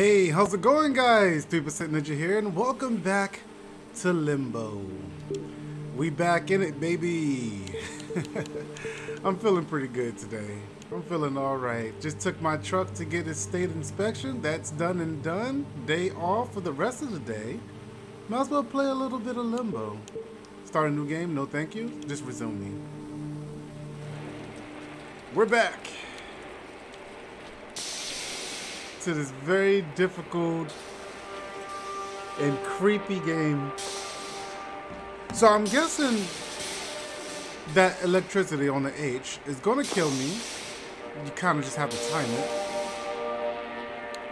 Hey, how's it going guys? 3% Ninja here and welcome back to Limbo. We back in it, baby. I'm feeling pretty good today. I'm feeling alright. Just took my truck to get its state inspection. That's done and done. Day off for the rest of the day. Might as well play a little bit of Limbo. Start a new game? No thank you. Just resume me. We're back to this very difficult and creepy game. So I'm guessing that electricity on the H is gonna kill me. You kind of just have to time it.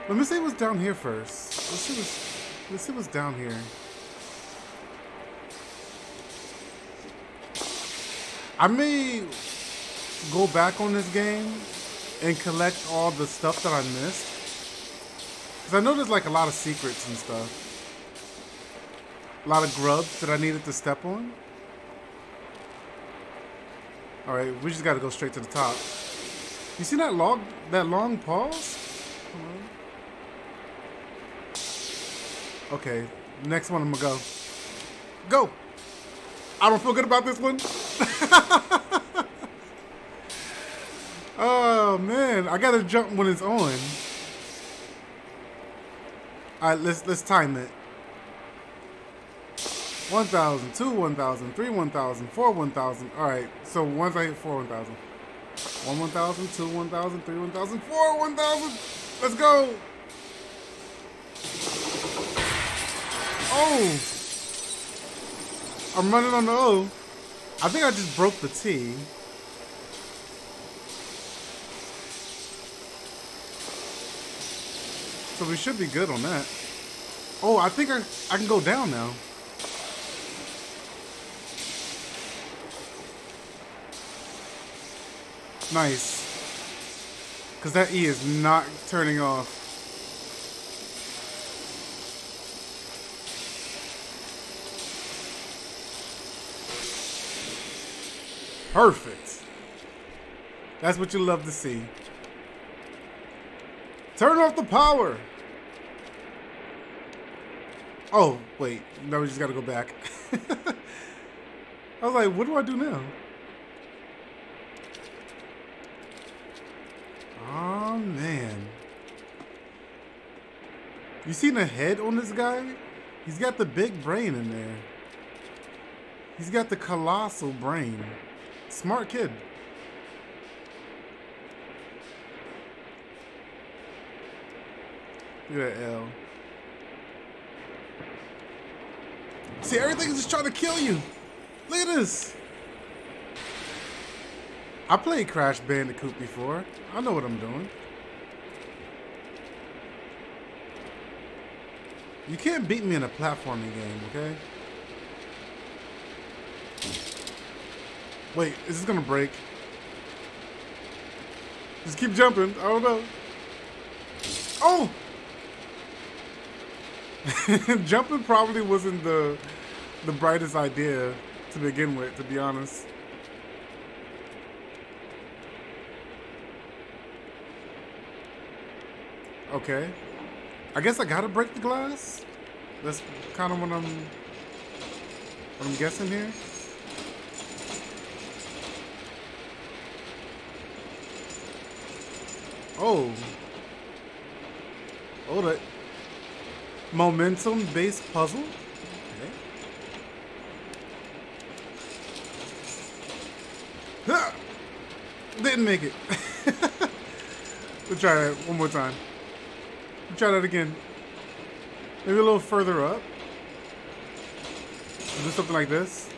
Let me see what's down here first. Let's see what's, let's see what's down here. I may go back on this game and collect all the stuff that I missed. Because I know there's like a lot of secrets and stuff. A lot of grubs that I needed to step on. Alright, we just gotta go straight to the top. You see that long, that long pause? Okay, next one I'm gonna go. Go! I don't feel good about this one. oh man, I gotta jump when it's on. All right, let's let's time it. 1,000, 2, 1,000, 3, 1,000, 4, 1,000. All right, so once I hit 4, 1,000. 1, 1,000, 2, 1,000, 3, 1,000, 4, 1,000. Let's go. Oh. I'm running on the O. I think I just broke the T. So we should be good on that. Oh, I think I, I can go down now. Nice. Because that E is not turning off. Perfect. That's what you love to see. Turn off the power. Oh, wait. Now we just gotta go back. I was like, what do I do now? Oh, man. You seen the head on this guy? He's got the big brain in there. He's got the colossal brain. Smart kid. Look at that L. See, everything's just trying to kill you. Look at this. I played Crash Bandicoot before. I know what I'm doing. You can't beat me in a platforming game, okay? Wait, is this gonna break? Just keep jumping. I don't know. Oh! Jumping probably wasn't the the brightest idea to begin with, to be honest. Okay. I guess I gotta break the glass? That's kind of what I'm what I'm guessing here. Oh. Oh, that momentum based puzzle. Okay. Didn't make it. we'll try that one more time. We'll try that again. Maybe a little further up. do something like this.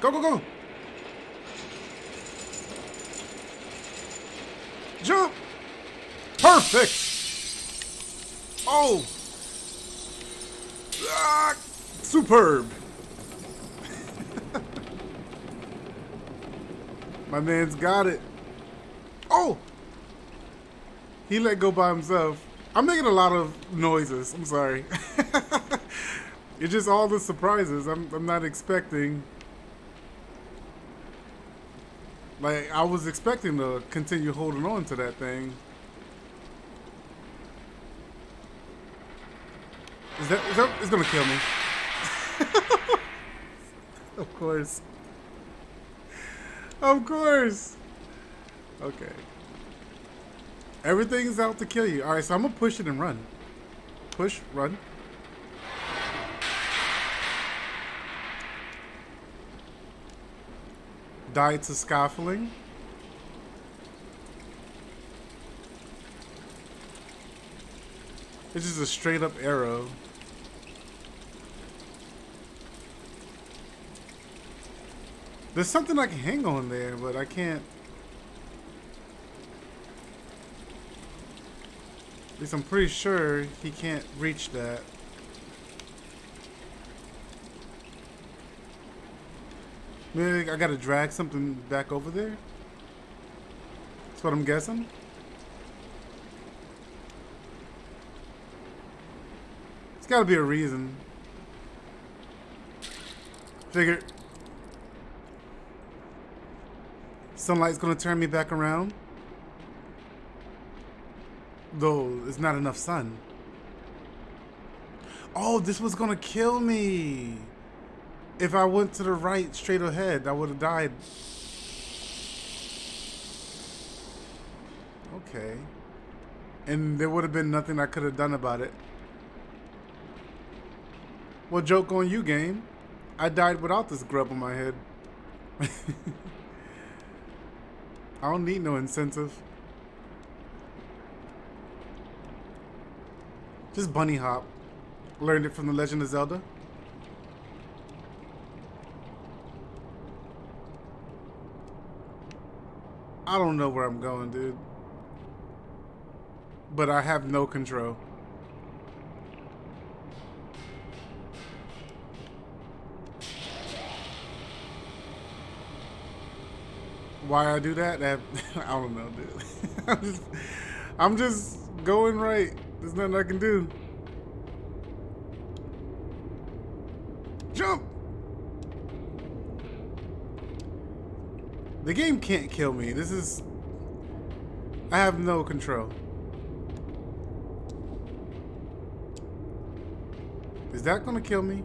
Go, go, go! Jump! Perfect! Oh! Ah, superb! My man's got it. Oh! He let go by himself. I'm making a lot of noises. I'm sorry. it's just all the surprises I'm, I'm not expecting. Like, I was expecting to continue holding on to that thing. Is that, is that, it's gonna kill me. Of course. Of course. Okay. Everything's out to kill you. Alright, so I'm gonna push it and run. Push, run. Die to scoffling. This is a straight up arrow. There's something I can hang on there, but I can't. At least I'm pretty sure he can't reach that. Maybe I gotta drag something back over there? That's what I'm guessing. It's gotta be a reason. Figure. Sunlight's gonna turn me back around. Though, it's not enough sun. Oh, this was gonna kill me. If I went to the right straight ahead, I would have died. Okay. And there would have been nothing I could have done about it. Well, joke on you, game. I died without this grub on my head. I don't need no incentive. Just bunny hop. Learned it from The Legend of Zelda. I don't know where I'm going, dude. But I have no control. Why I do that? That I don't know, dude. I'm just, I'm just going right. There's nothing I can do. Jump! The game can't kill me. This is... I have no control. Is that gonna kill me?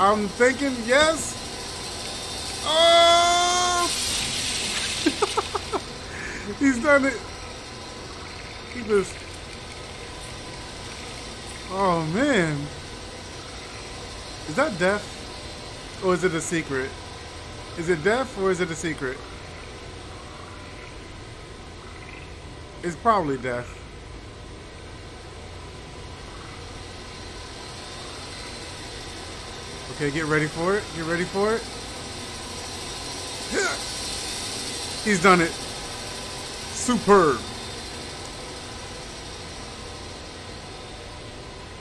I'm thinking yes. Oh! He's done it. He just. Oh man. Is that death? Or is it a secret? Is it death or is it a secret? It's probably death. Okay, get ready for it. Get ready for it. He's done it. Superb.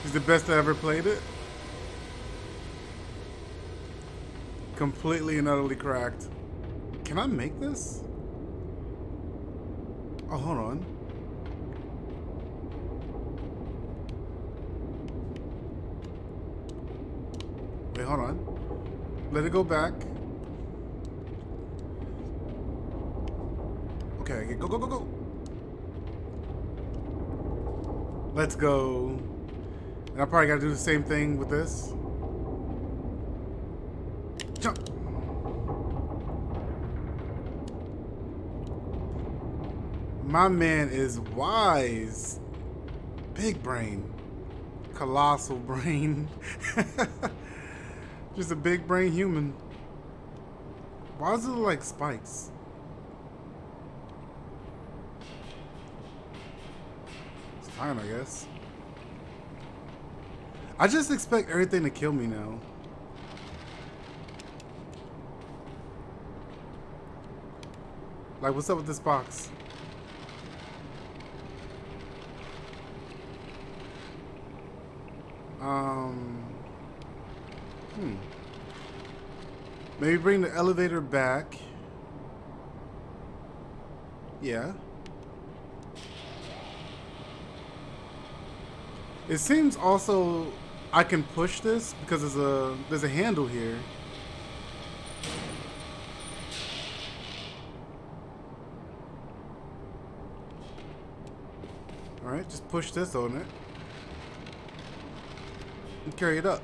He's the best I ever played it. Completely and utterly cracked. Can I make this? Oh, hold on. Hold on. Let it go back. Okay, go, go, go, go. Let's go. And I probably gotta do the same thing with this. Jump. My man is wise. Big brain. Colossal brain. Just a big brain human. Why does it look like spikes? It's fine, I guess. I just expect everything to kill me now. Like, what's up with this box? Um... Hmm. Maybe bring the elevator back. Yeah. It seems also I can push this because there's a there's a handle here. All right, just push this on it and carry it up.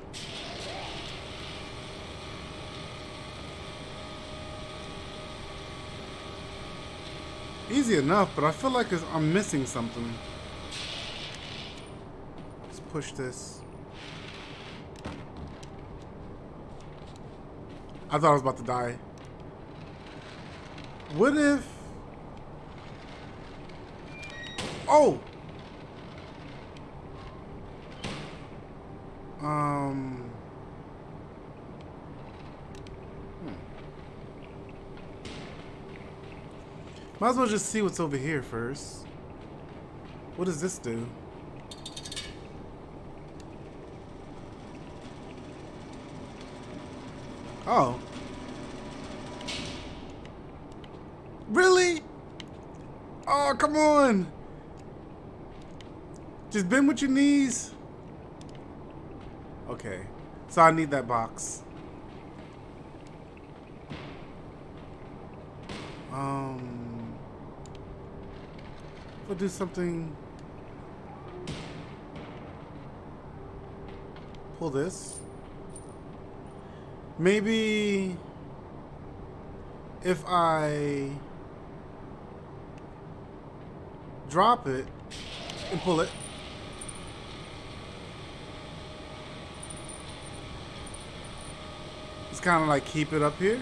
Easy enough, but I feel like I'm missing something. Let's push this. I thought I was about to die. What if... Oh! Um... Might as well just see what's over here first. What does this do? Oh. Really? Oh, come on. Just bend with your knees. Okay. So I need that box. Do something. Pull this. Maybe if I drop it and pull it. It's kind of like keep it up here.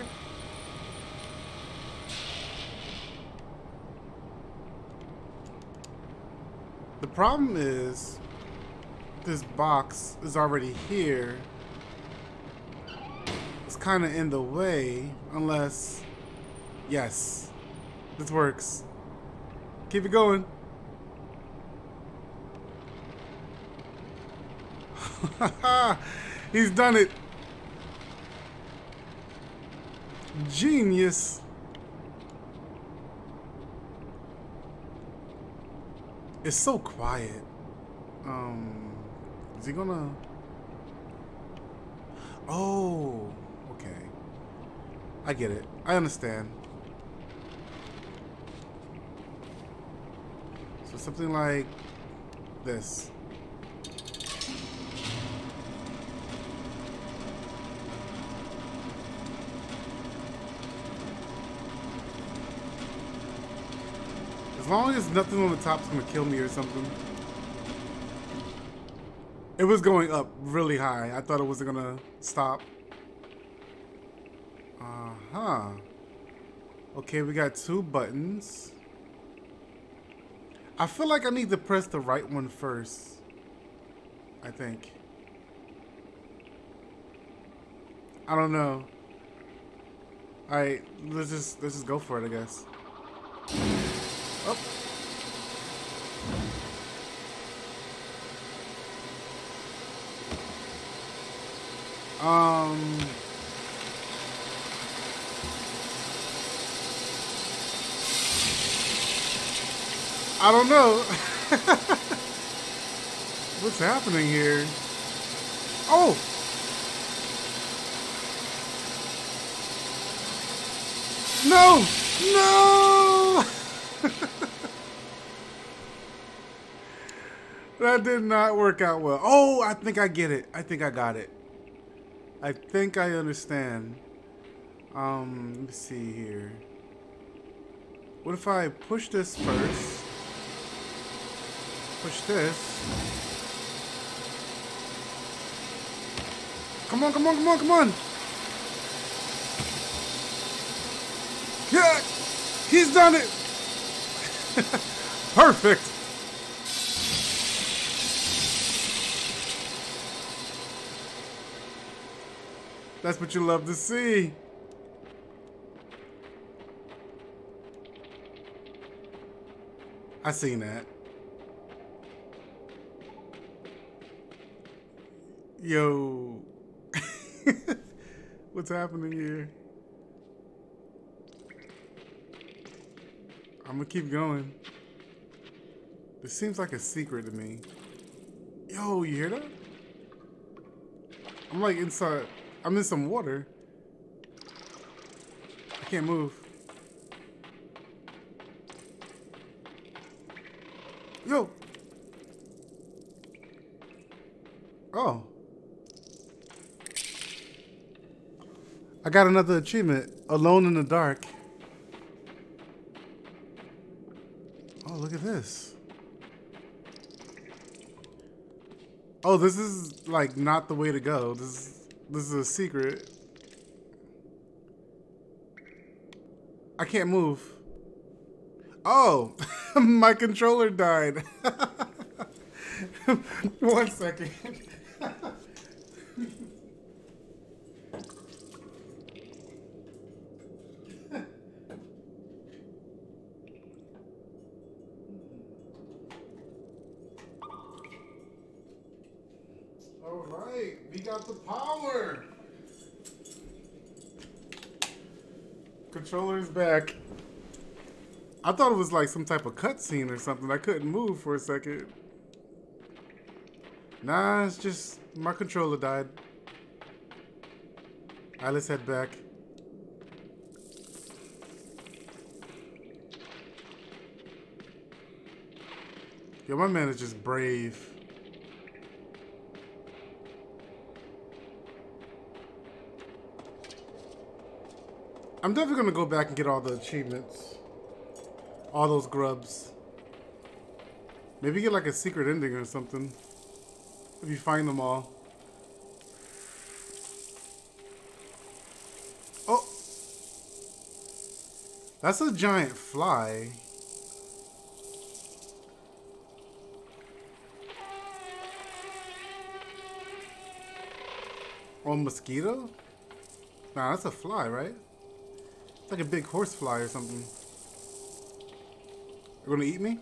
The problem is this box is already here. It's kind of in the way unless yes this works. Keep it going. He's done it. Genius it's so quiet um is he gonna oh okay. I get it. I understand. So something like this. Long as nothing on the top is going to kill me or something. It was going up really high. I thought it wasn't to stop. Uh-huh. Okay, we got two buttons. I feel like I need to press the right one first. I think. I don't know. Alright, let's just let's just go for it, I guess. Oh. Um I don't know. What's happening here? Oh! No! No! That did not work out well. Oh, I think I get it. I think I got it. I think I understand. Um, let me see here. What if I push this first? push this. Come on, come on, come on, come on. Yeah, he's done it. Perfect. That's what you love to see. I seen that. Yo. What's happening here? I'm gonna keep going. This seems like a secret to me. Yo, you hear that? I'm like inside. I'm in some water. I can't move. Yo! Oh. I got another achievement. Alone in the dark. Oh, look at this. Oh, this is like not the way to go. This is this is a secret. I can't move. Oh, my controller died. One second. All right, we got the power. Controller's back. I thought it was like some type of cutscene or something. I couldn't move for a second. Nah, it's just my controller died. Alright, let's head back. Yo, my man is just brave. I'm definitely gonna go back and get all the achievements. All those grubs. Maybe get like a secret ending or something. If you find them all. Oh! That's a giant fly. Or mosquito? Nah, that's a fly, right? It's like a big horse fly or something. You're gonna eat me?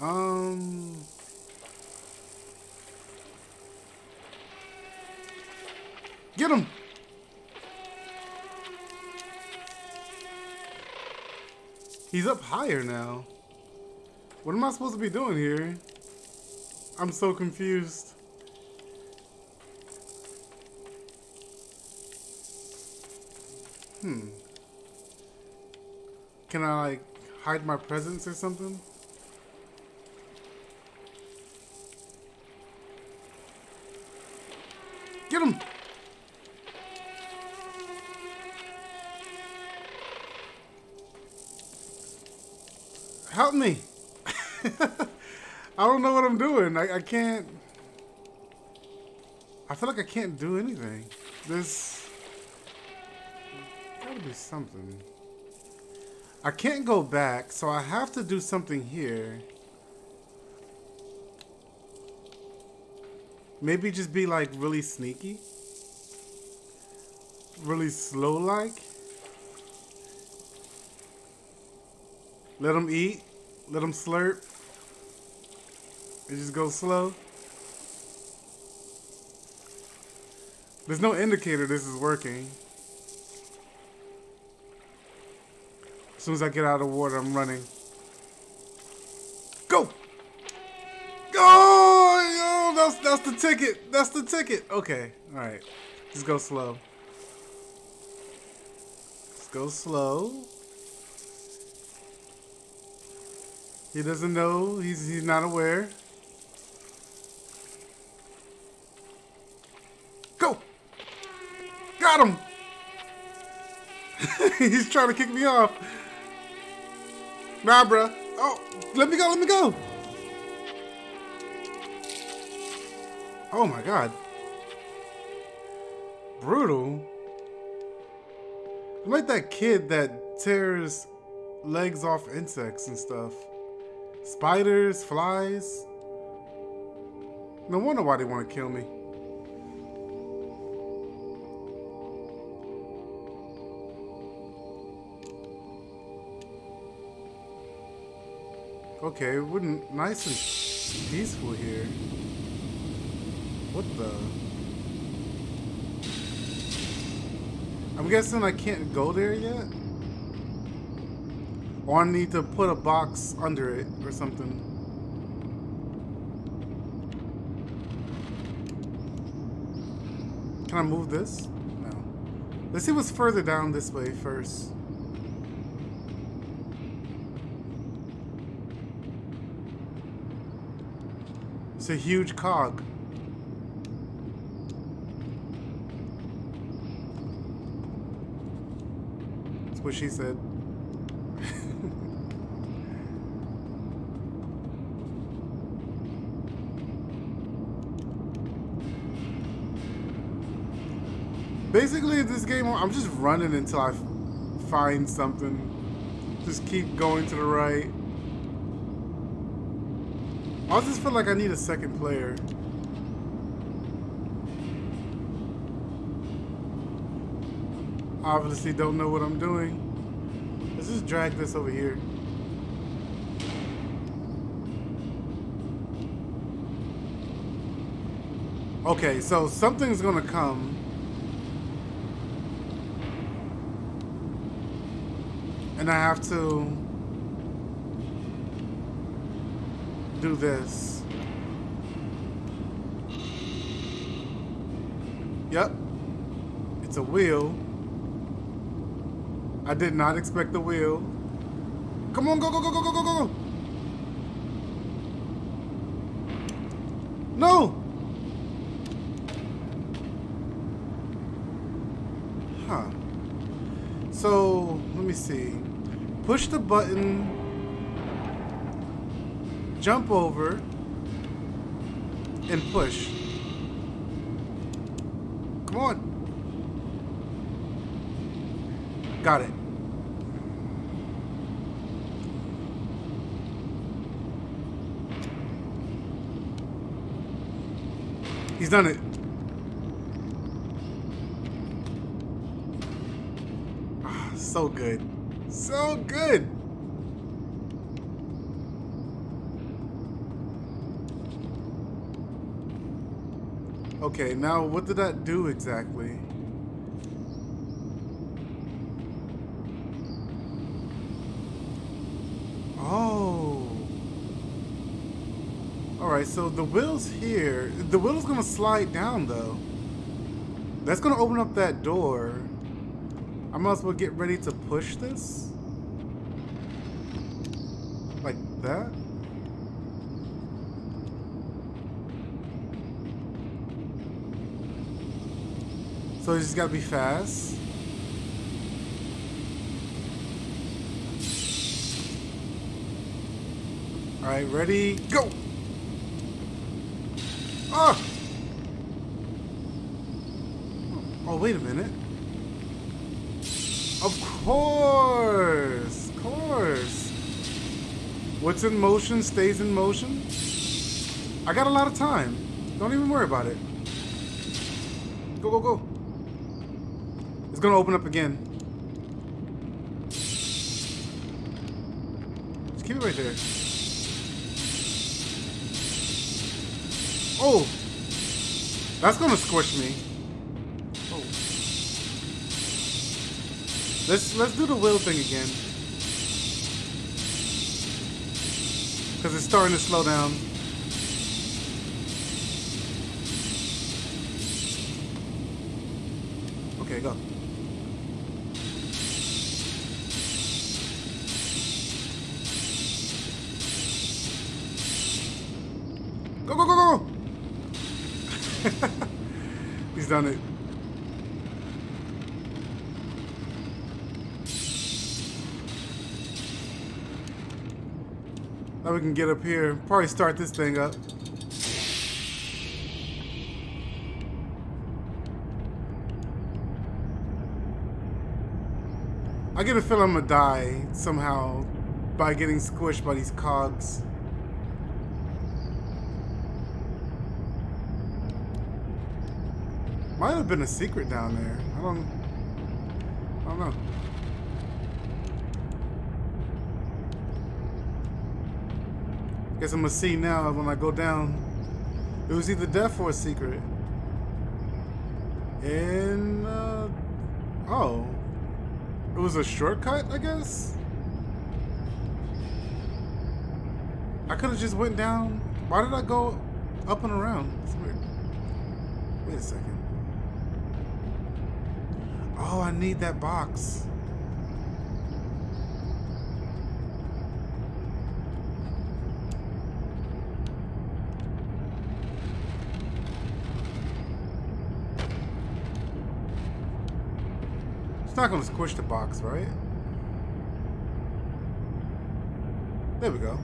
Um... Get him! He's up higher now. What am I supposed to be doing here? I'm so confused. Hmm. Can I, like, hide my presence or something? Get him! Help me! I don't know what I'm doing. I, I can't... I feel like I can't do anything. This... Something. I can't go back, so I have to do something here. Maybe just be like really sneaky. Really slow like. Let them eat. Let them slurp. And just go slow. There's no indicator this is working. As soon as I get out of the water, I'm running. Go! Go! Yo, that's, that's the ticket. That's the ticket. Okay, alright. Just go slow. Just go slow. He doesn't know. He's, he's not aware. Go! Got him! he's trying to kick me off. Nah, bruh. Oh, let me go, let me go. Oh my god. Brutal. I'm like that kid that tears legs off insects and stuff. Spiders, flies. No wonder why they want to kill me. Okay, wouldn't nice and peaceful here. What the? I'm guessing I can't go there yet? Or I need to put a box under it or something. Can I move this? No. Let's see what's further down this way first. A huge cog. That's what she said. Basically, this game, I'm just running until I find something. Just keep going to the right. I just feel like I need a second player. Obviously don't know what I'm doing. Let's just drag this over here. Okay, so something's gonna come. And I have to do this. Yep. It's a wheel. I did not expect the wheel. Come on, go, go, go, go, go, go, go. No! Huh. So, let me see. Push the button, jump over, and push. Come on. Got it. He's done it. Ah, so good. So good. Okay, now what did that do exactly? Oh. Alright, so the wheel's here. The wheel's gonna slide down though. That's gonna open up that door. I might as well get ready to push this. Like that. So just gotta be fast. Alright, ready, go! Ah! Oh, wait a minute. Of course! Of course! What's in motion stays in motion. I got a lot of time. Don't even worry about it. Go, go, go. It's gonna open up again. Just keep it right there. Oh! That's gonna squish me. Oh. Let's let's do the wheel thing again. Cause it's starting to slow down. Okay, go. Go, we can get up here. Probably start this thing up. I get a feeling I'm gonna die somehow by getting squished by these cogs. Might have been a secret down there. I don't. I don't know. I guess I'm gonna see now when I go down. It was either death or a secret. And uh, oh, it was a shortcut, I guess. I could have just went down. Why did I go up and around? It's weird. Wait a second. Oh, I need that box. Not going to squish the box, right? There we go.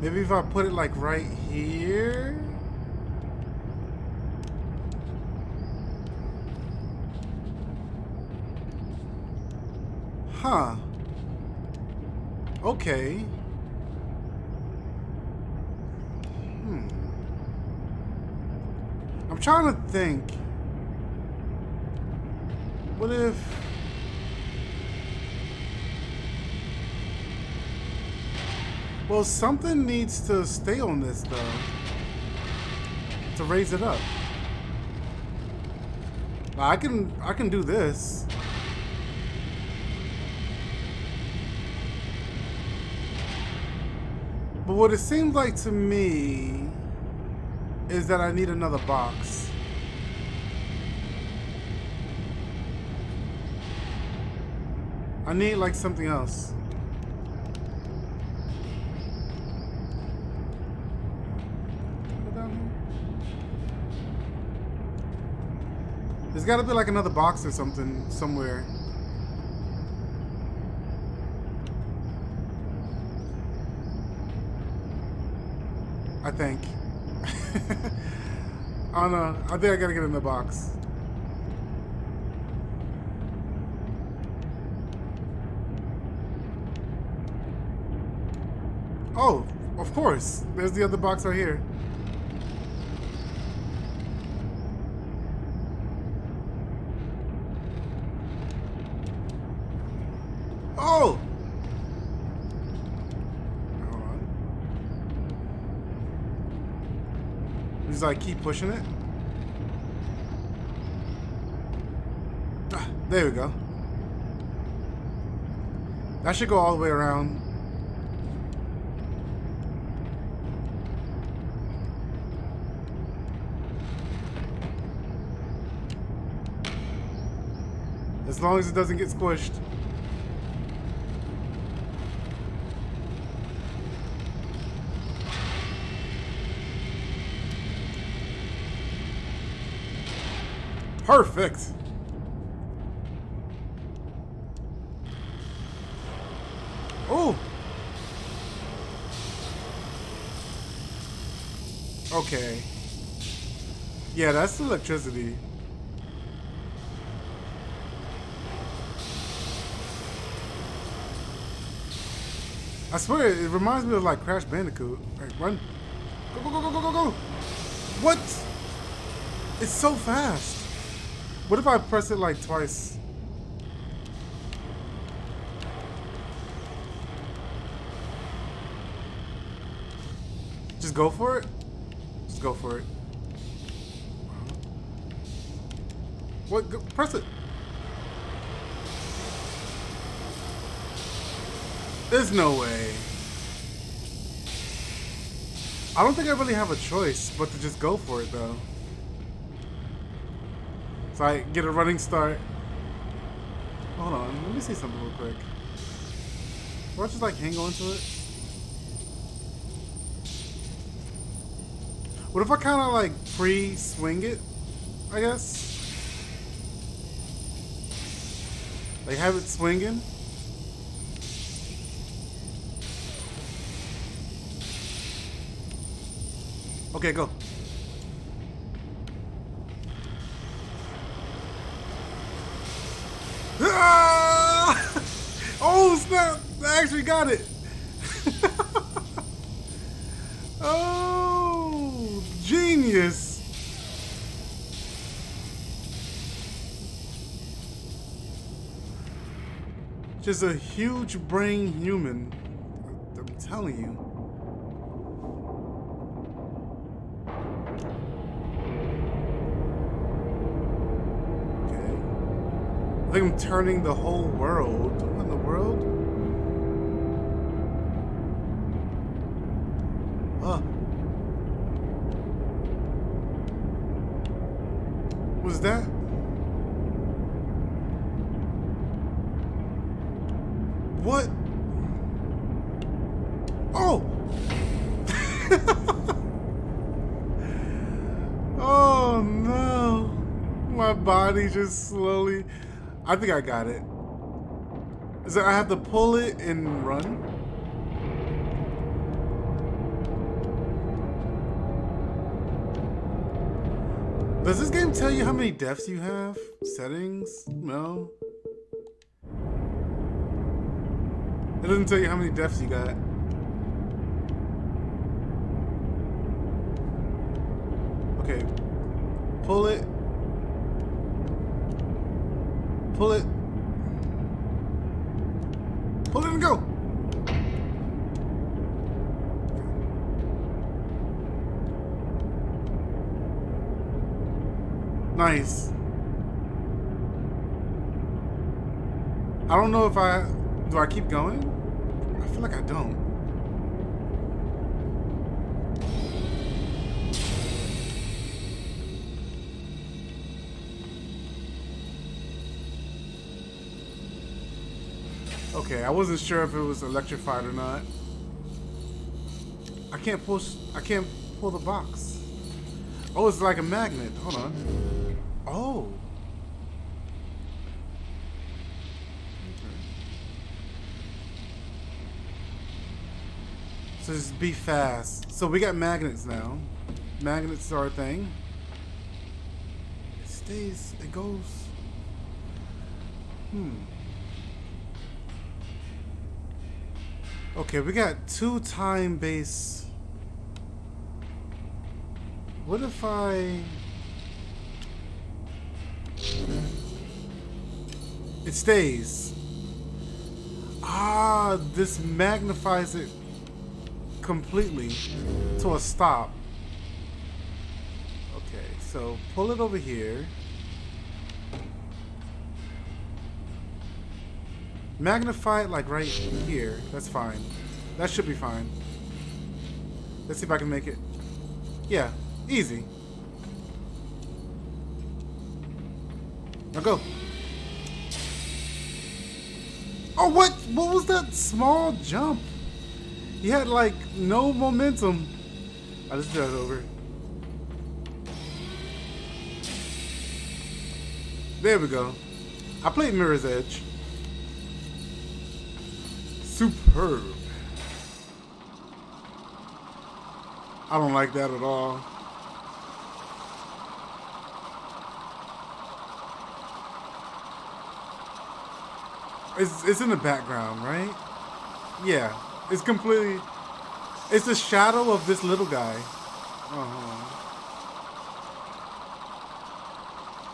Maybe if I put it like right here? Huh. Okay. Hmm. I'm trying to think. What if... Well, something needs to stay on this, though. To raise it up. I can I can do this. But what it seems like to me is that I need another box. I need like something else. There's got to be like another box or something somewhere. I think. I think I gotta get in the box. Oh, of course. There's the other box right here. Oh! Hold on. Just like keep pushing it. Ah, there we go. That should go all the way around. As long as it doesn't get squished. Perfect. Oh. Okay. Yeah, that's electricity. I swear, it reminds me of like Crash Bandicoot. Like, run. Go, go, go, go, go, go, go. What? It's so fast. What if I press it like twice? Just go for it? Go for it. What? Go, press it. There's no way. I don't think I really have a choice but to just go for it though. So I get a running start. Hold on, let me see something real quick. Or just like hang on to it. What if I kind of like pre-swing it, I guess? Like have it swinging? Okay, go. Ah! Oh snap! I actually got it. oh, genius! Just a huge brain human. I'm telling you. I think I'm turning the whole world. What in the world? Huh. Was that? What my body just slowly. I think I got it. Is that I have to pull it and run? Does this game tell you how many deaths you have? Settings? No. It doesn't tell you how many deaths you got. Okay. Pull it. Pull it. Pull it and go. Nice. I don't know if I... Do I keep going? I feel like I don't. Okay, I wasn't sure if it was electrified or not. I can't push... I can't pull the box. Oh, it's like a magnet. Hold on. Oh. So just be fast. So we got magnets now. Magnets are a thing. It stays, it goes. Hmm. Okay, we got two time base. What if I... It stays. Ah, this magnifies it completely to a stop. Okay, so pull it over here. Magnify it like right here. That's fine. That should be fine. Let's see if I can make it. Yeah, easy. Now go. Oh, what? What was that small jump? He had like no momentum. I just it over. There we go. I played Mirror's Edge. Superb. I don't like that at all. It's, it's in the background, right? Yeah. It's completely. It's the shadow of this little guy. Uh -huh.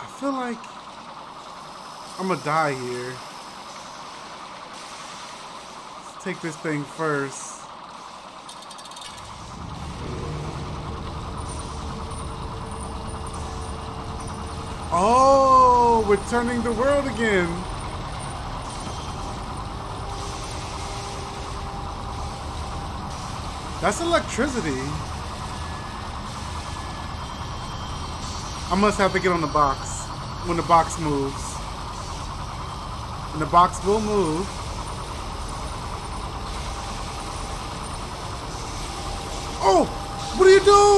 I feel like I'm gonna die here. Take this thing first. Oh, we're turning the world again. That's electricity. I must have to get on the box when the box moves. And the box will move. Oh! What are you doing?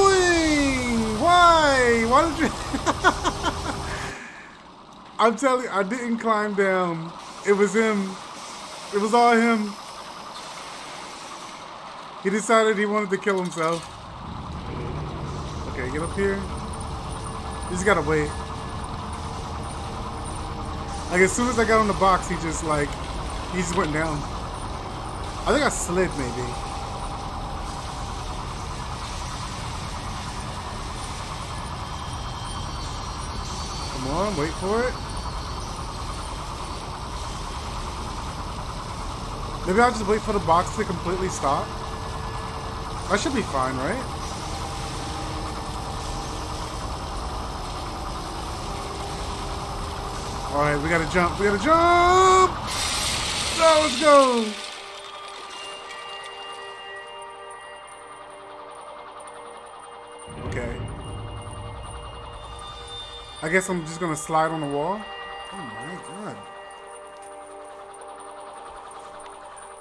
You... I'm telling you, I didn't climb down. It was him. It was all him. He decided he wanted to kill himself. Okay, get up here. You just gotta wait. Like as soon as I got on the box, he just like, he just went down. I think I slid maybe. Wait for it. Maybe I'll just wait for the box to completely stop. That should be fine, right? Alright, we gotta jump. We gotta jump! Oh, let's go! I guess I'm just gonna slide on the wall. Oh my god.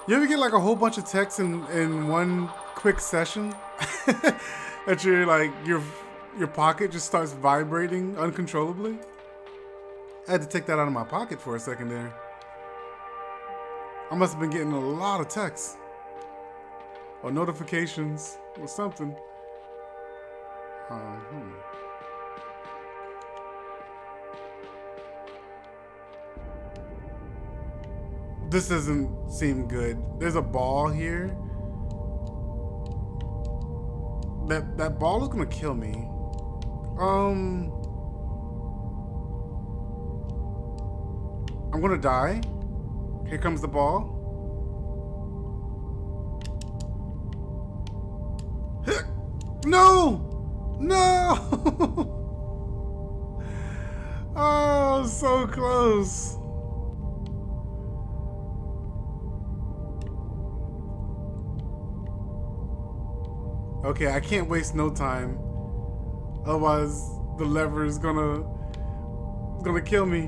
You ever get like a whole bunch of texts in, in one quick session that you're like your your pocket just starts vibrating uncontrollably. I had to take that out of my pocket for a second there. I must have been getting a lot of texts or notifications or something. Um, hmm. This doesn't seem good. There's a ball here. That that ball is gonna kill me. Um I'm gonna die. Here comes the ball. No! No! oh, so close. Okay, I can't waste no time. Otherwise, the lever is gonna gonna kill me.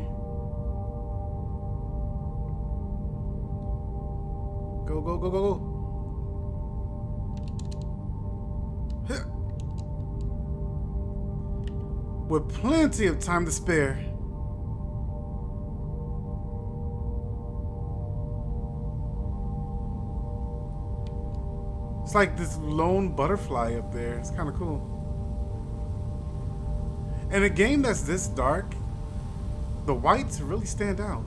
Go, go, go, go, go. With plenty of time to spare. It's like this lone butterfly up there. It's kind of cool. In a game that's this dark, the whites really stand out.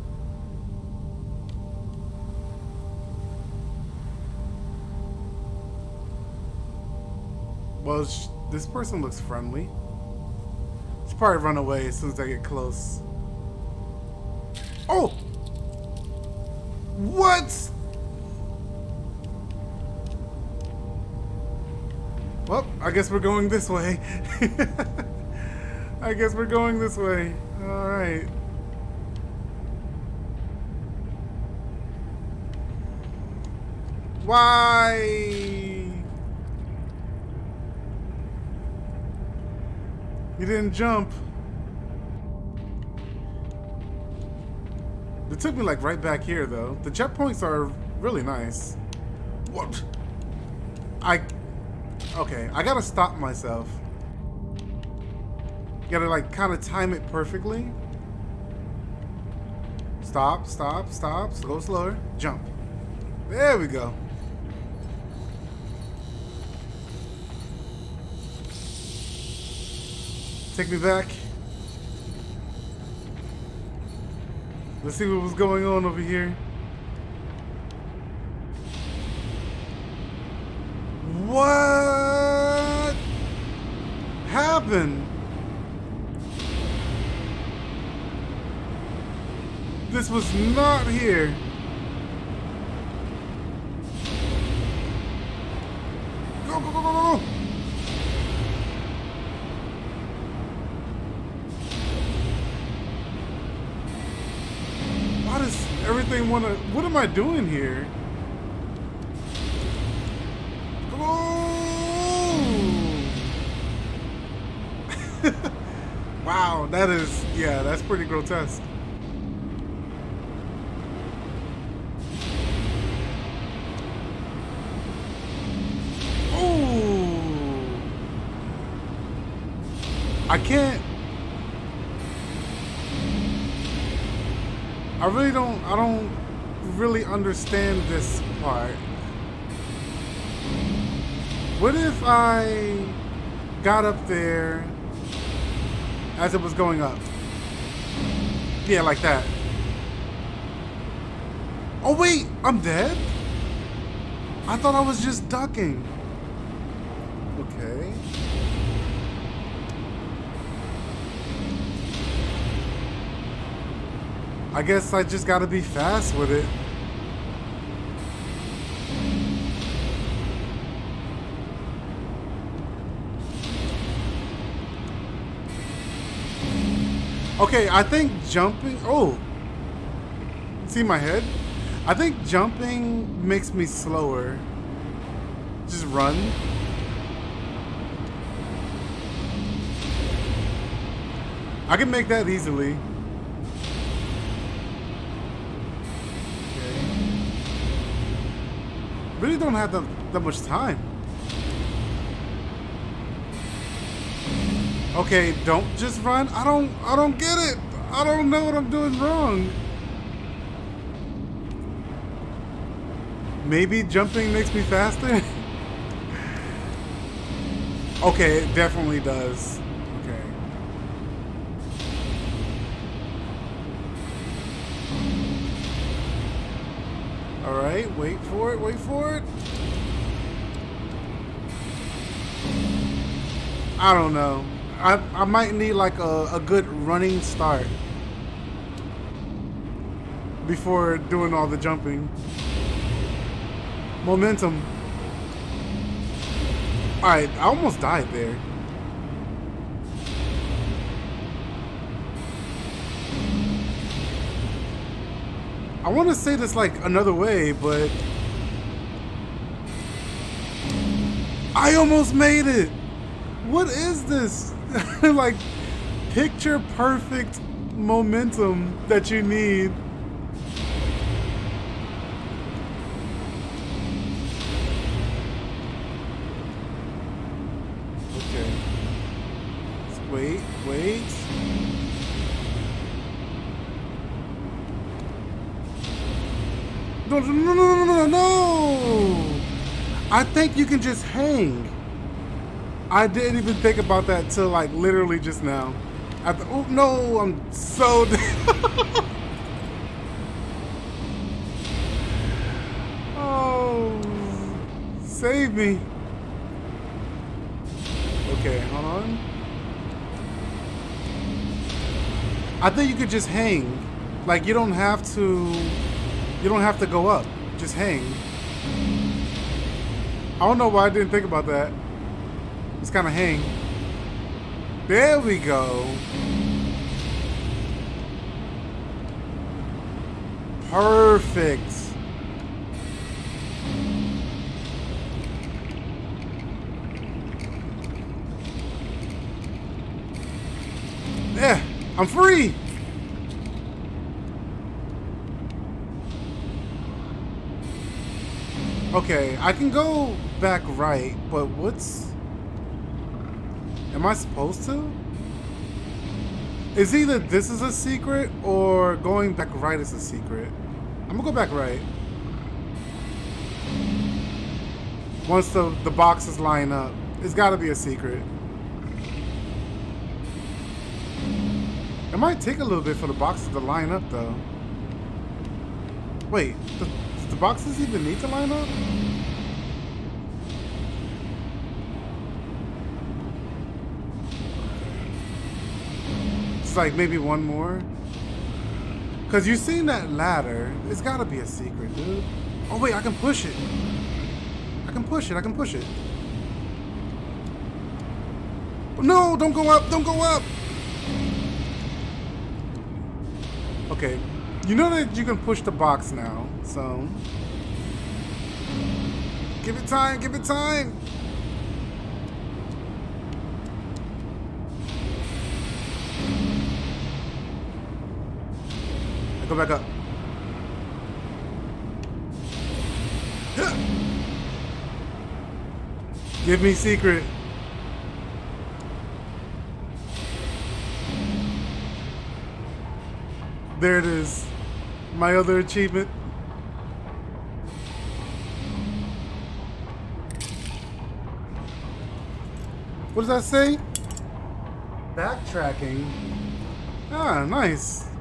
Well, this person looks friendly. She'll probably run away as soon as I get close. Oh! What? Well, I guess we're going this way. I guess we're going this way. Alright. Why? He didn't jump. It took me like right back here though. The checkpoints are really nice. What? I... Okay, I gotta stop myself. Gotta like kind of time it perfectly. Stop, stop, stop. Go slower. Jump. There we go. Take me back. Let's see what was going on over here. What happened? This was not here. Go, go, go, go, go! Why does everything want to... What am I doing here? wow, that is... Yeah, that's pretty grotesque. I really don't I don't really understand this part. What if I got up there as it was going up? Yeah, like that. Oh wait, I'm dead? I thought I was just ducking. I guess I just gotta be fast with it. Okay, I think jumping... Oh! See my head? I think jumping makes me slower. Just run. I can make that easily. Really don't have that, that much time. Okay, don't just run. I don't I don't get it. I don't know what I'm doing wrong. Maybe jumping makes me faster? okay, it definitely does. Alright, wait for it, wait for it. I don't know. I, I might need like a, a good running start before doing all the jumping. Momentum. Alright, I almost died there. I want to say this like another way, but... I almost made it! What is this? like, picture perfect momentum that you need I think you can just hang. I didn't even think about that till like literally just now. Th oh no, I'm so Oh save me. Okay, hold on. I think you could just hang. Like you don't have to you don't have to go up. Just hang. I don't know why I didn't think about that. It's kind of hang. There we go. Perfect. Yeah. I'm free! Okay, I can go back right, but what's... Am I supposed to? Is either this is a secret or going back right is a secret. I'm gonna go back right. Once the, the boxes line up. It's gotta be a secret. It might take a little bit for the boxes to line up, though. Wait, the, the boxes even need to line up? Like maybe one more. Because you've seen that ladder. It's got to be a secret, dude. Oh, wait, I can push it. I can push it. I can push it. No, don't go up. Don't go up. Okay, you know that you can push the box now, so... Give it time, give it time! Go back up. Give me secret. There it is. My other achievement. What does that say? Backtracking. Ah, nice.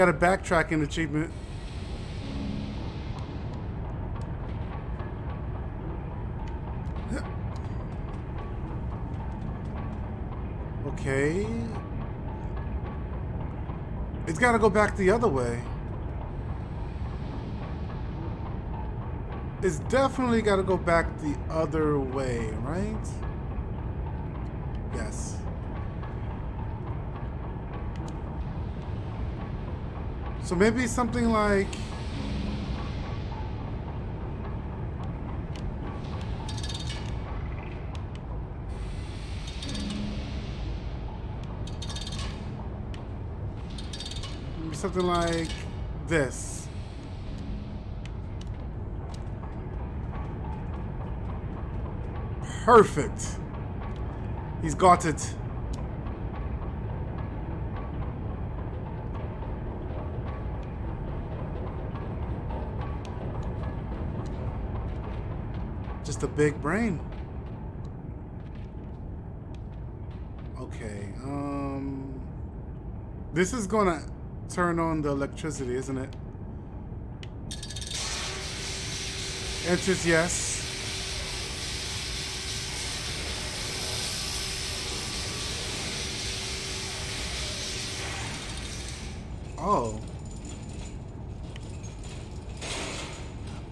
Got a backtracking achievement. Okay. It's got to go back the other way. It's definitely got to go back the other way, right? Yes. So maybe something like... something like this. Perfect. He's got it. A big brain. Okay, um... This is gonna turn on the electricity, isn't it? Answers yes.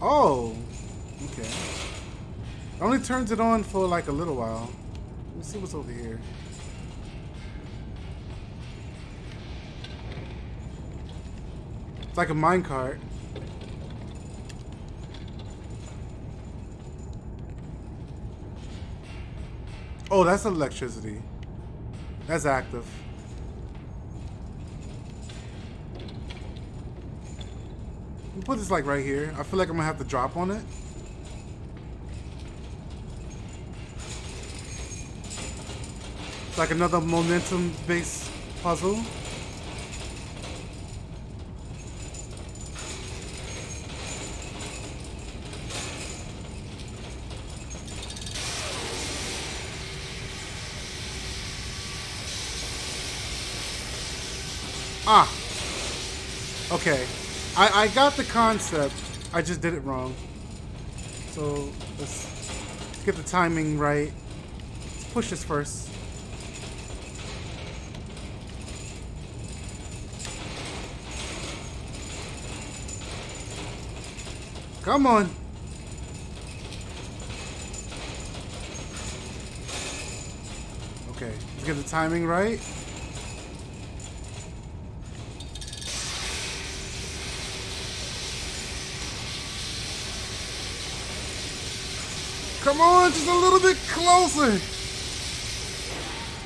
Oh. Okay. It only turns it on for like a little while. Let me see what's over here. It's like a minecart. Oh, that's electricity. That's active. Put this like right here. I feel like I'm gonna have to drop on it. Like another momentum based puzzle. Ah. Okay. I, I got the concept. I just did it wrong. So let's get the timing right. Let's push this first. Come on. Okay, let's get the timing right. Come on, just a little bit closer.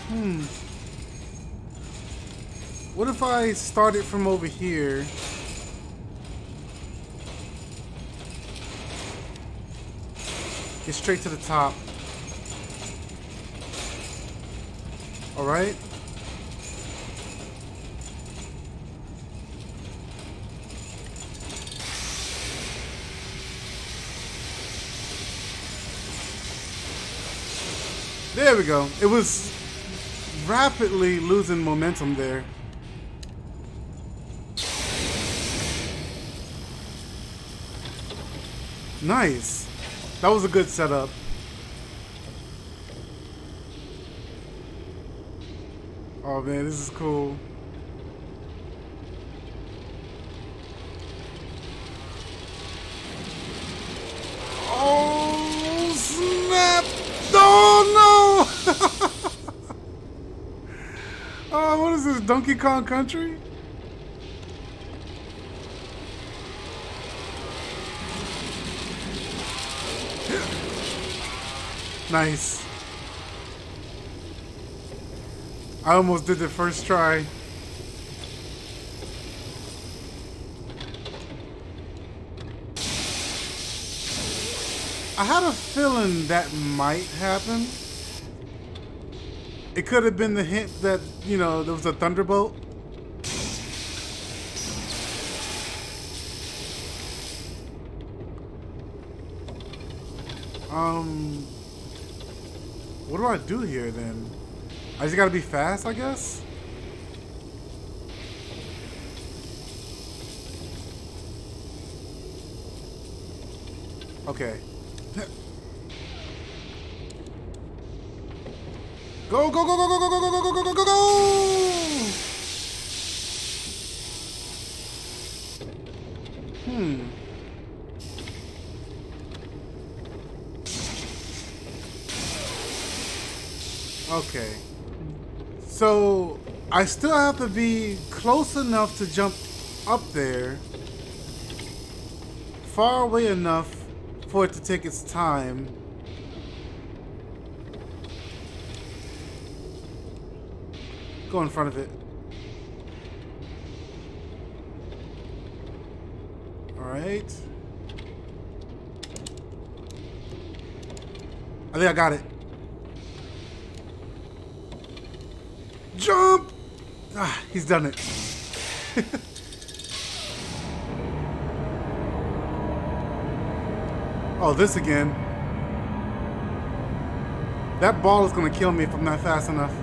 Hmm. What if I started from over here? Get straight to the top. Alright. There we go. It was rapidly losing momentum there. Nice. That was a good setup. Oh man, this is cool. Oh snap! Oh no! oh, what is this? Donkey Kong Country? Nice. I almost did the first try. I had a feeling that might happen. It could have been the hint that, you know, there was a thunderbolt. Um, what do I do here then? I just gotta be fast, I guess? Okay. go, go, go, go, go, go, go, go! Okay. So, I still have to be close enough to jump up there. Far away enough for it to take its time. Go in front of it. Alright. I think I got it. Jump! Ah, he's done it. oh, this again. That ball is gonna kill me if I'm not fast enough.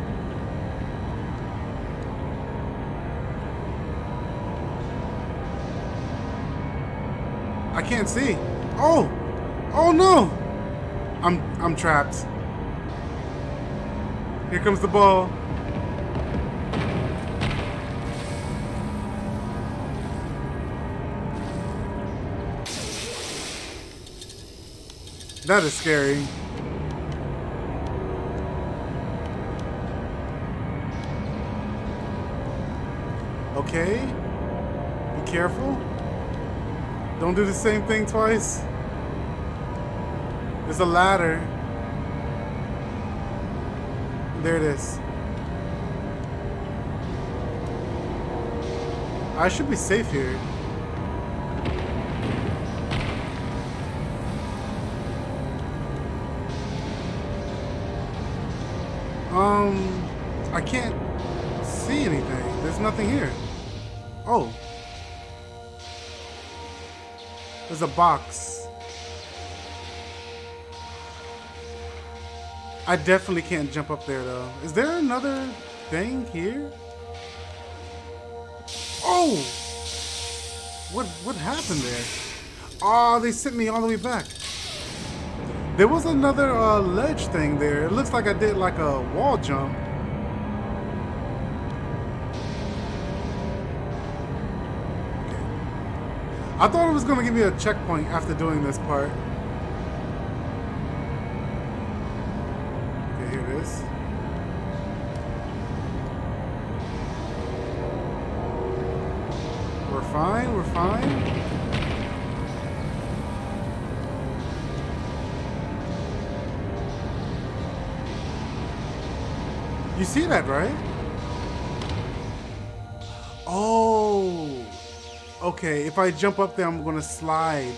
I can't see. Oh! Oh no! I'm I'm trapped. Here comes the ball. That is scary. Okay. Be careful. Don't do the same thing twice. There's a ladder. There it is. I should be safe here. Can't see anything. There's nothing here. Oh. There's a box. I definitely can't jump up there though. Is there another thing here? Oh! What what happened there? Oh, they sent me all the way back. There was another uh, ledge thing there. It looks like I did like a wall jump. I thought it was going to give me a checkpoint after doing this part. Okay, here it is. We're fine, we're fine. You see that, right? Okay, if I jump up there, I'm gonna slide,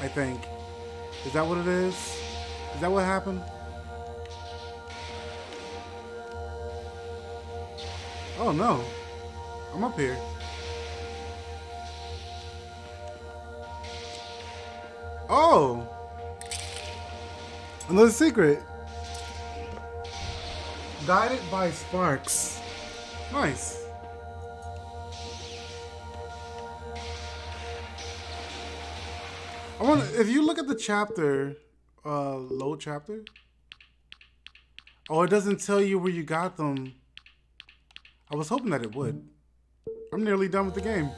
I think. Is that what it is? Is that what happened? Oh no. I'm up here. Oh! Another secret. Guided by Sparks. Nice. I want if you look at the chapter, uh, load chapter. Oh, it doesn't tell you where you got them. I was hoping that it would. I'm nearly done with the game.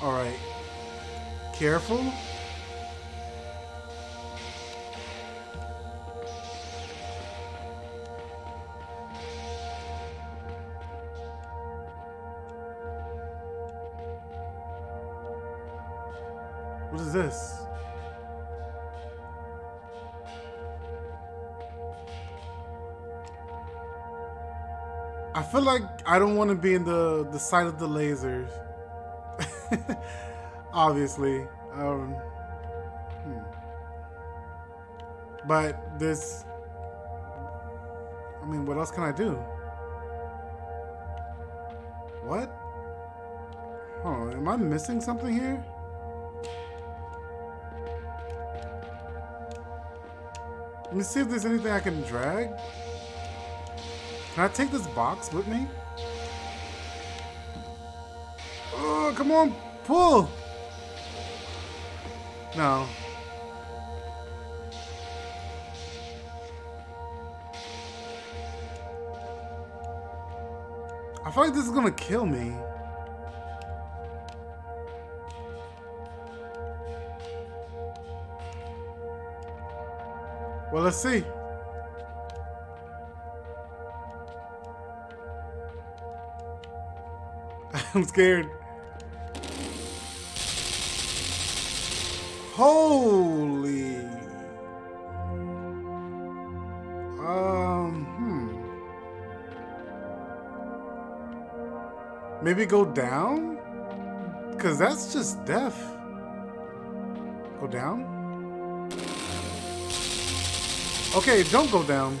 All right. Careful. Is this? I feel like I don't want to be in the the sight of the lasers. Obviously. Um, hmm. But this. I mean, what else can I do? What? Oh, am I missing something here? Let me see if there's anything I can drag. Can I take this box with me? Oh, come on, pull! No. I feel like this is gonna kill me. Well, let's see. I'm scared. Holy. Um, hmm. Maybe go down? Because that's just death. Go down? Okay, don't go down.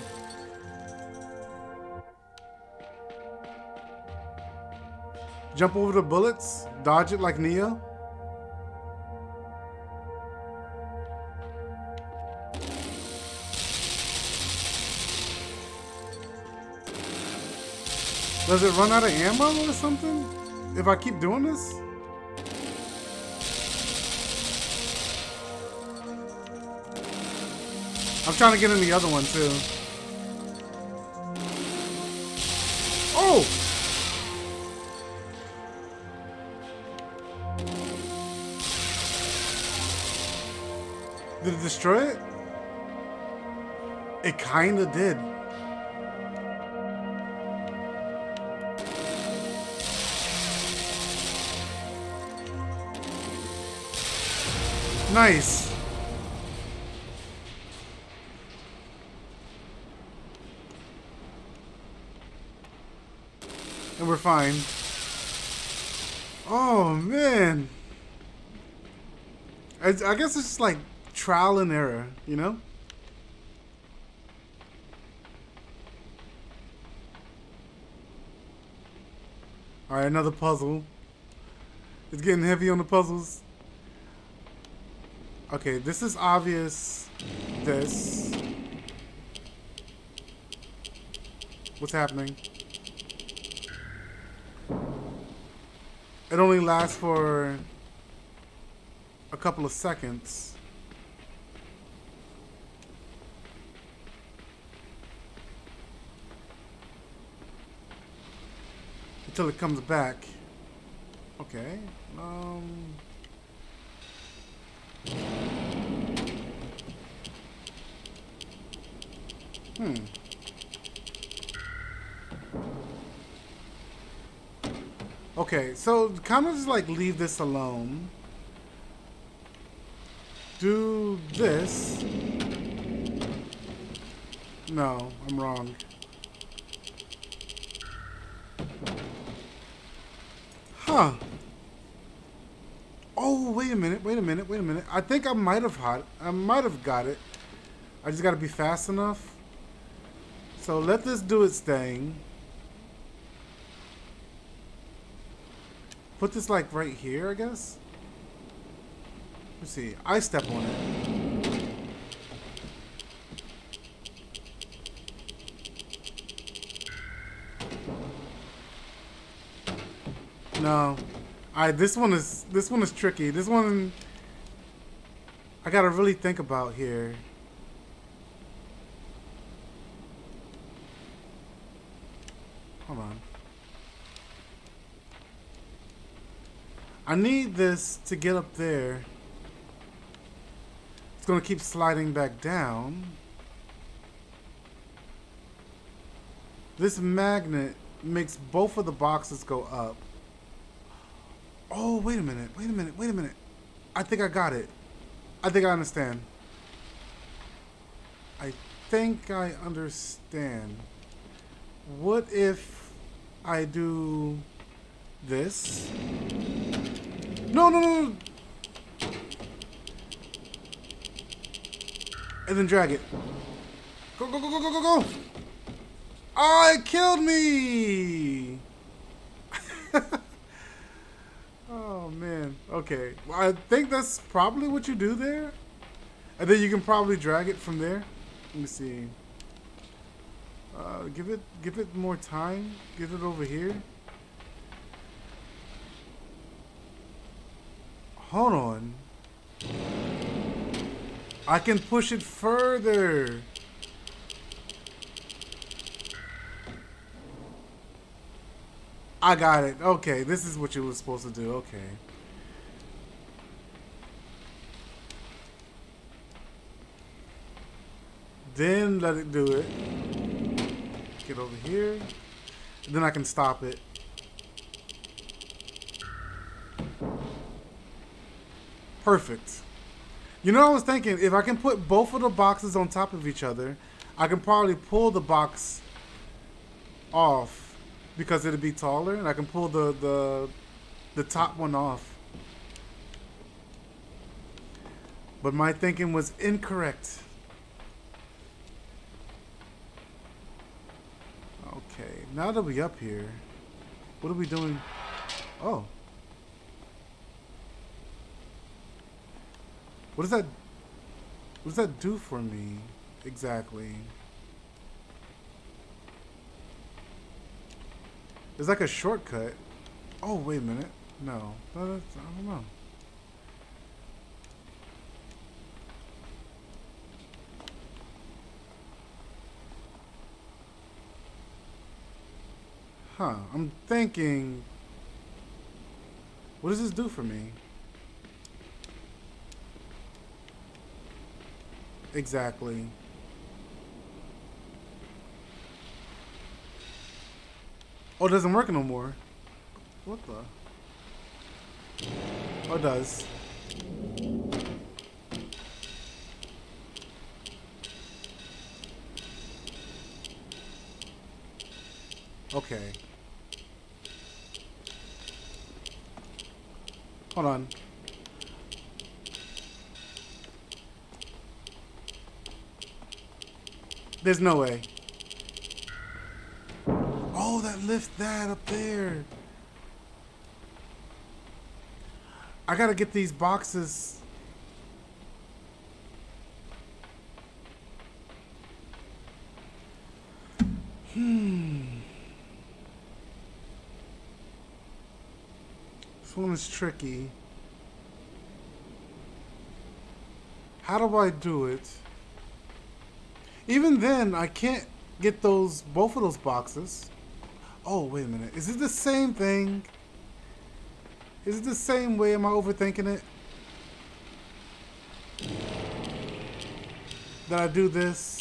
Jump over the bullets, dodge it like Neo. Does it run out of ammo or something? If I keep doing this? I'm trying to get in the other one too. Oh! Did it destroy it? It kinda did. Nice. Fine. Oh, man. I, I guess it's just like trial and error, you know? Alright, another puzzle. It's getting heavy on the puzzles. Okay, this is obvious. This. What's happening? It only lasts for a couple of seconds. Until it comes back. Okay. Um... Hmm. Okay, so kind of just like leave this alone. Do this. No, I'm wrong. Huh. Oh, wait a minute, wait a minute, wait a minute. I think I might have hot. I might have got it. I just got to be fast enough. So let this do its thing. Put this like right here, I guess. Let's see. I step on it. No. I this one is this one is tricky. This one I gotta really think about here. Hold on. I need this to get up there. It's going to keep sliding back down. This magnet makes both of the boxes go up. Oh, wait a minute. Wait a minute. Wait a minute. I think I got it. I think I understand. I think I understand. What if I do this? No, no, no, And then drag it. Go, go, go, go, go, go, go. Oh, it killed me. oh, man. Okay. Well, I think that's probably what you do there. And then you can probably drag it from there. Let me see. Uh, give it, give it more time. Get it over here. Hold on. I can push it further. I got it. Okay, this is what you were supposed to do. Okay. Then let it do it. Get over here. Then I can stop it. Perfect. You know, I was thinking if I can put both of the boxes on top of each other, I can probably pull the box off because it'd be taller, and I can pull the the the top one off. But my thinking was incorrect. Okay, now that we up here, what are we doing? Oh. What does that... What does that do for me, exactly? It's like a shortcut. Oh, wait a minute. No. no I don't know. Huh. I'm thinking... What does this do for me? Exactly. Oh, it doesn't work no more. What the? Oh, it does. Okay. Hold on. There's no way. Oh, that lifts that up there. I gotta get these boxes. Hmm. This one is tricky. How do I do it? Even then, I can't get those both of those boxes. Oh, wait a minute. Is it the same thing? Is it the same way? Am I overthinking it? That I do this?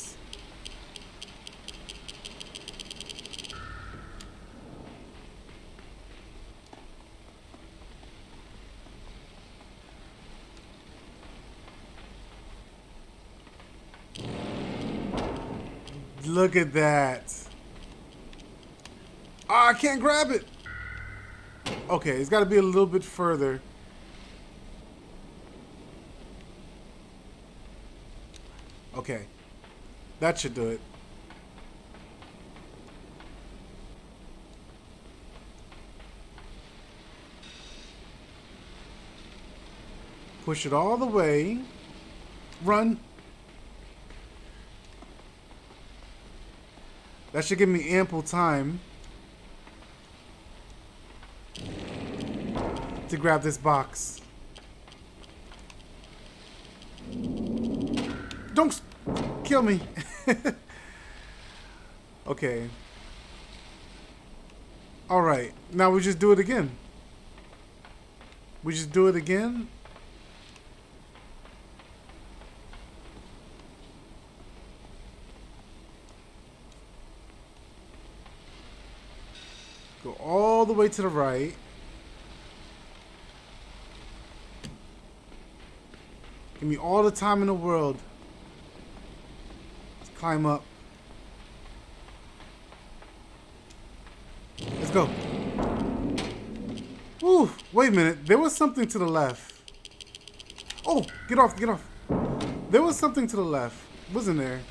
Look at that. Oh, I can't grab it. Okay, it's got to be a little bit further. Okay. That should do it. Push it all the way. Run. That should give me ample time to grab this box. Don't kill me. okay. All right. Now we just do it again. We just do it again. Go all the way to the right. Give me all the time in the world. Let's climb up. Let's go. Ooh, wait a minute. There was something to the left. Oh, get off, get off. There was something to the left. Wasn't there?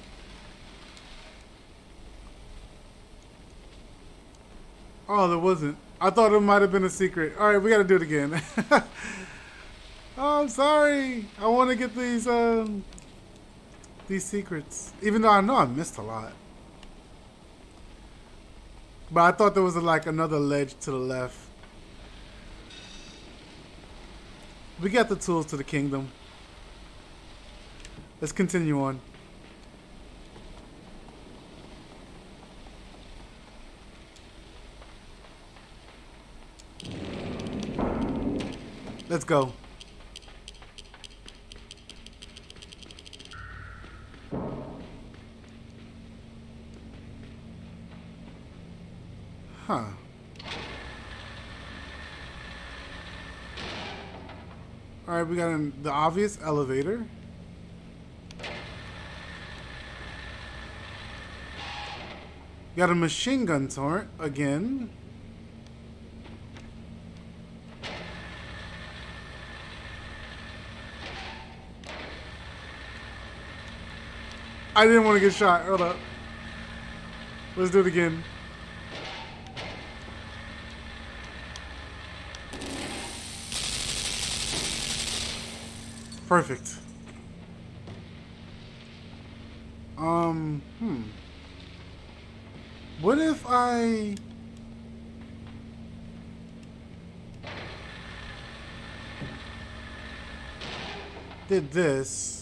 Oh, there wasn't. I thought it might have been a secret. All right, we got to do it again. oh, I'm sorry. I want to get these um these secrets, even though I know I missed a lot. But I thought there was a, like another ledge to the left. We got the tools to the kingdom. Let's continue on. Let's go. Huh. Alright, we got an, the obvious elevator. Got a machine gun turret again. I didn't want to get shot. Hold up. Let's do it again. Perfect. Um, hmm. What if I... Did this...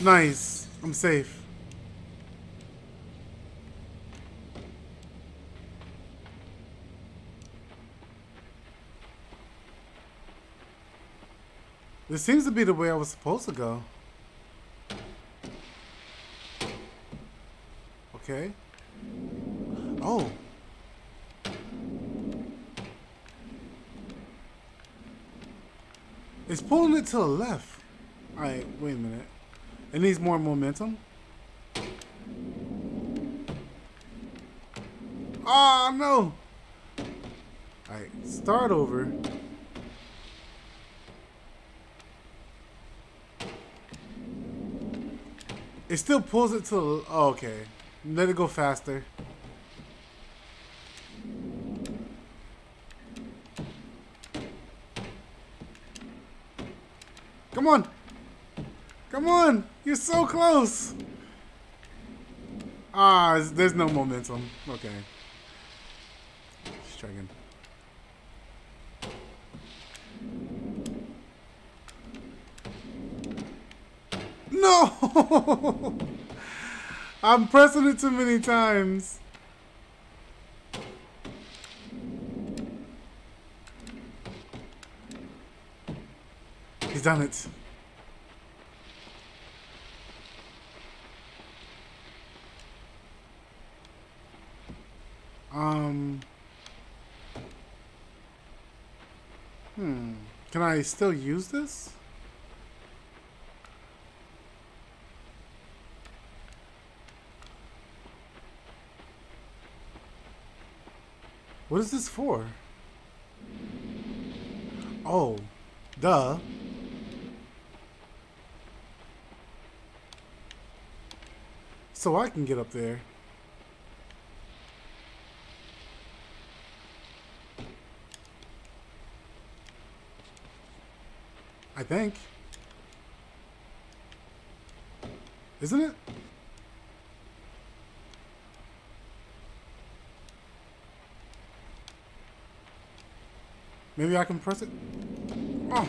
Nice. I'm safe. This seems to be the way I was supposed to go. Okay. Oh. It's pulling it to the left. Alright, wait a minute. It needs more momentum. Oh no! Alright, start over. It still pulls it to the... Oh, okay. Let it go faster. Come on. Come on. You're so close. Ah, there's no momentum. Okay. Just checking. No! I'm pressing it too many times. He's done it. Um. Hmm. Can I still use this? What is this for? Oh, duh. So I can get up there. I think. Isn't it? Maybe I can press it. Oh.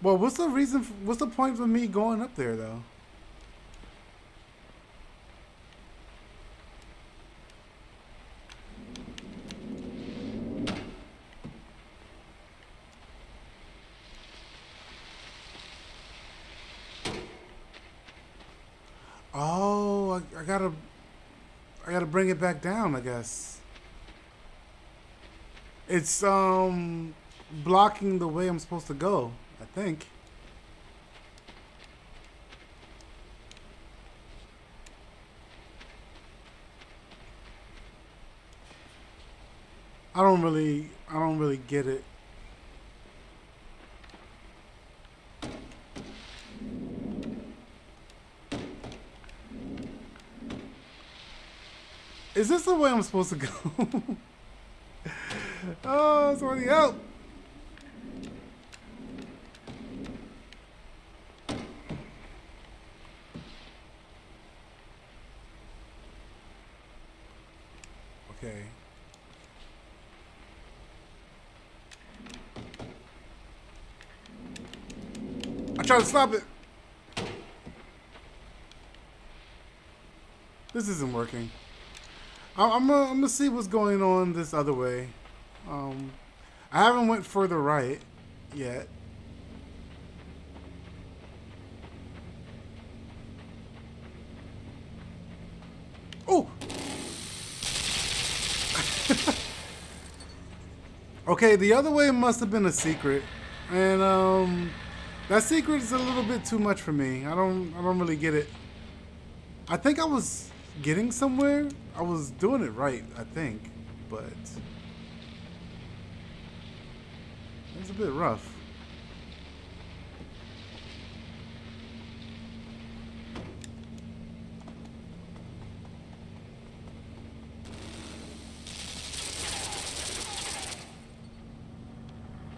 Well, what's the reason? What's the point of me going up there, though? Oh, I, I gotta I gotta bring it back down, I guess. It's um blocking the way I'm supposed to go, I think. I don't really I don't really get it. Is this the way I'm supposed to go? oh, somebody help! Okay. I tried to stop it. This isn't working. I'm gonna, I'm see what's going on this other way. Um, I haven't went further right yet. Oh! okay, the other way must have been a secret. And um, that secret is a little bit too much for me. I don't I don't really get it. I think I was getting somewhere. I was doing it right, I think, but It's a bit rough.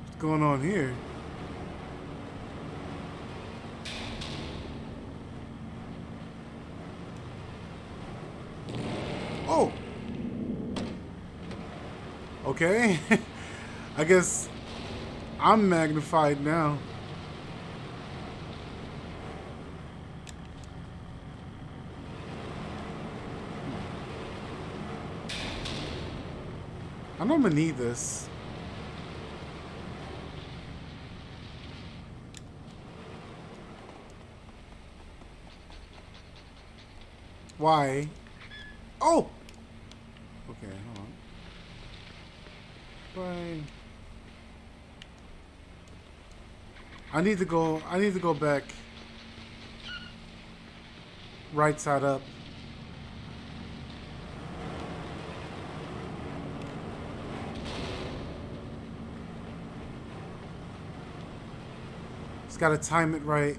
What's going on here? Oh! Okay. I guess I'm magnified now. I know I'm gonna need this. Why? Oh! Okay, I need to go I need to go back right side up. Just gotta time it right.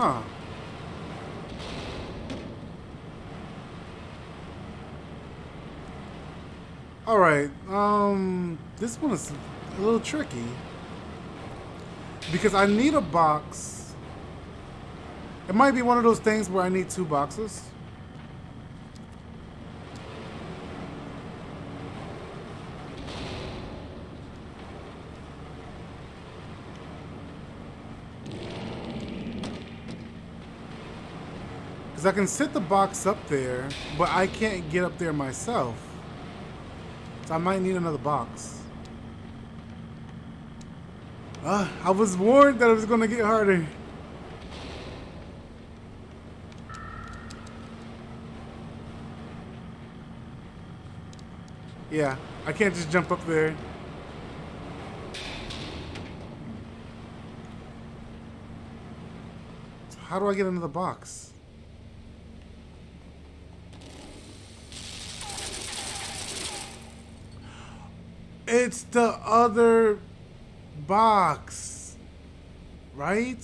Huh. Alright, um, this one is a little tricky. Because I need a box. It might be one of those things where I need two boxes. Because I can sit the box up there, but I can't get up there myself. So I might need another box. Uh, I was warned that it was going to get harder. Yeah, I can't just jump up there. So how do I get into the box? It's the other box, right?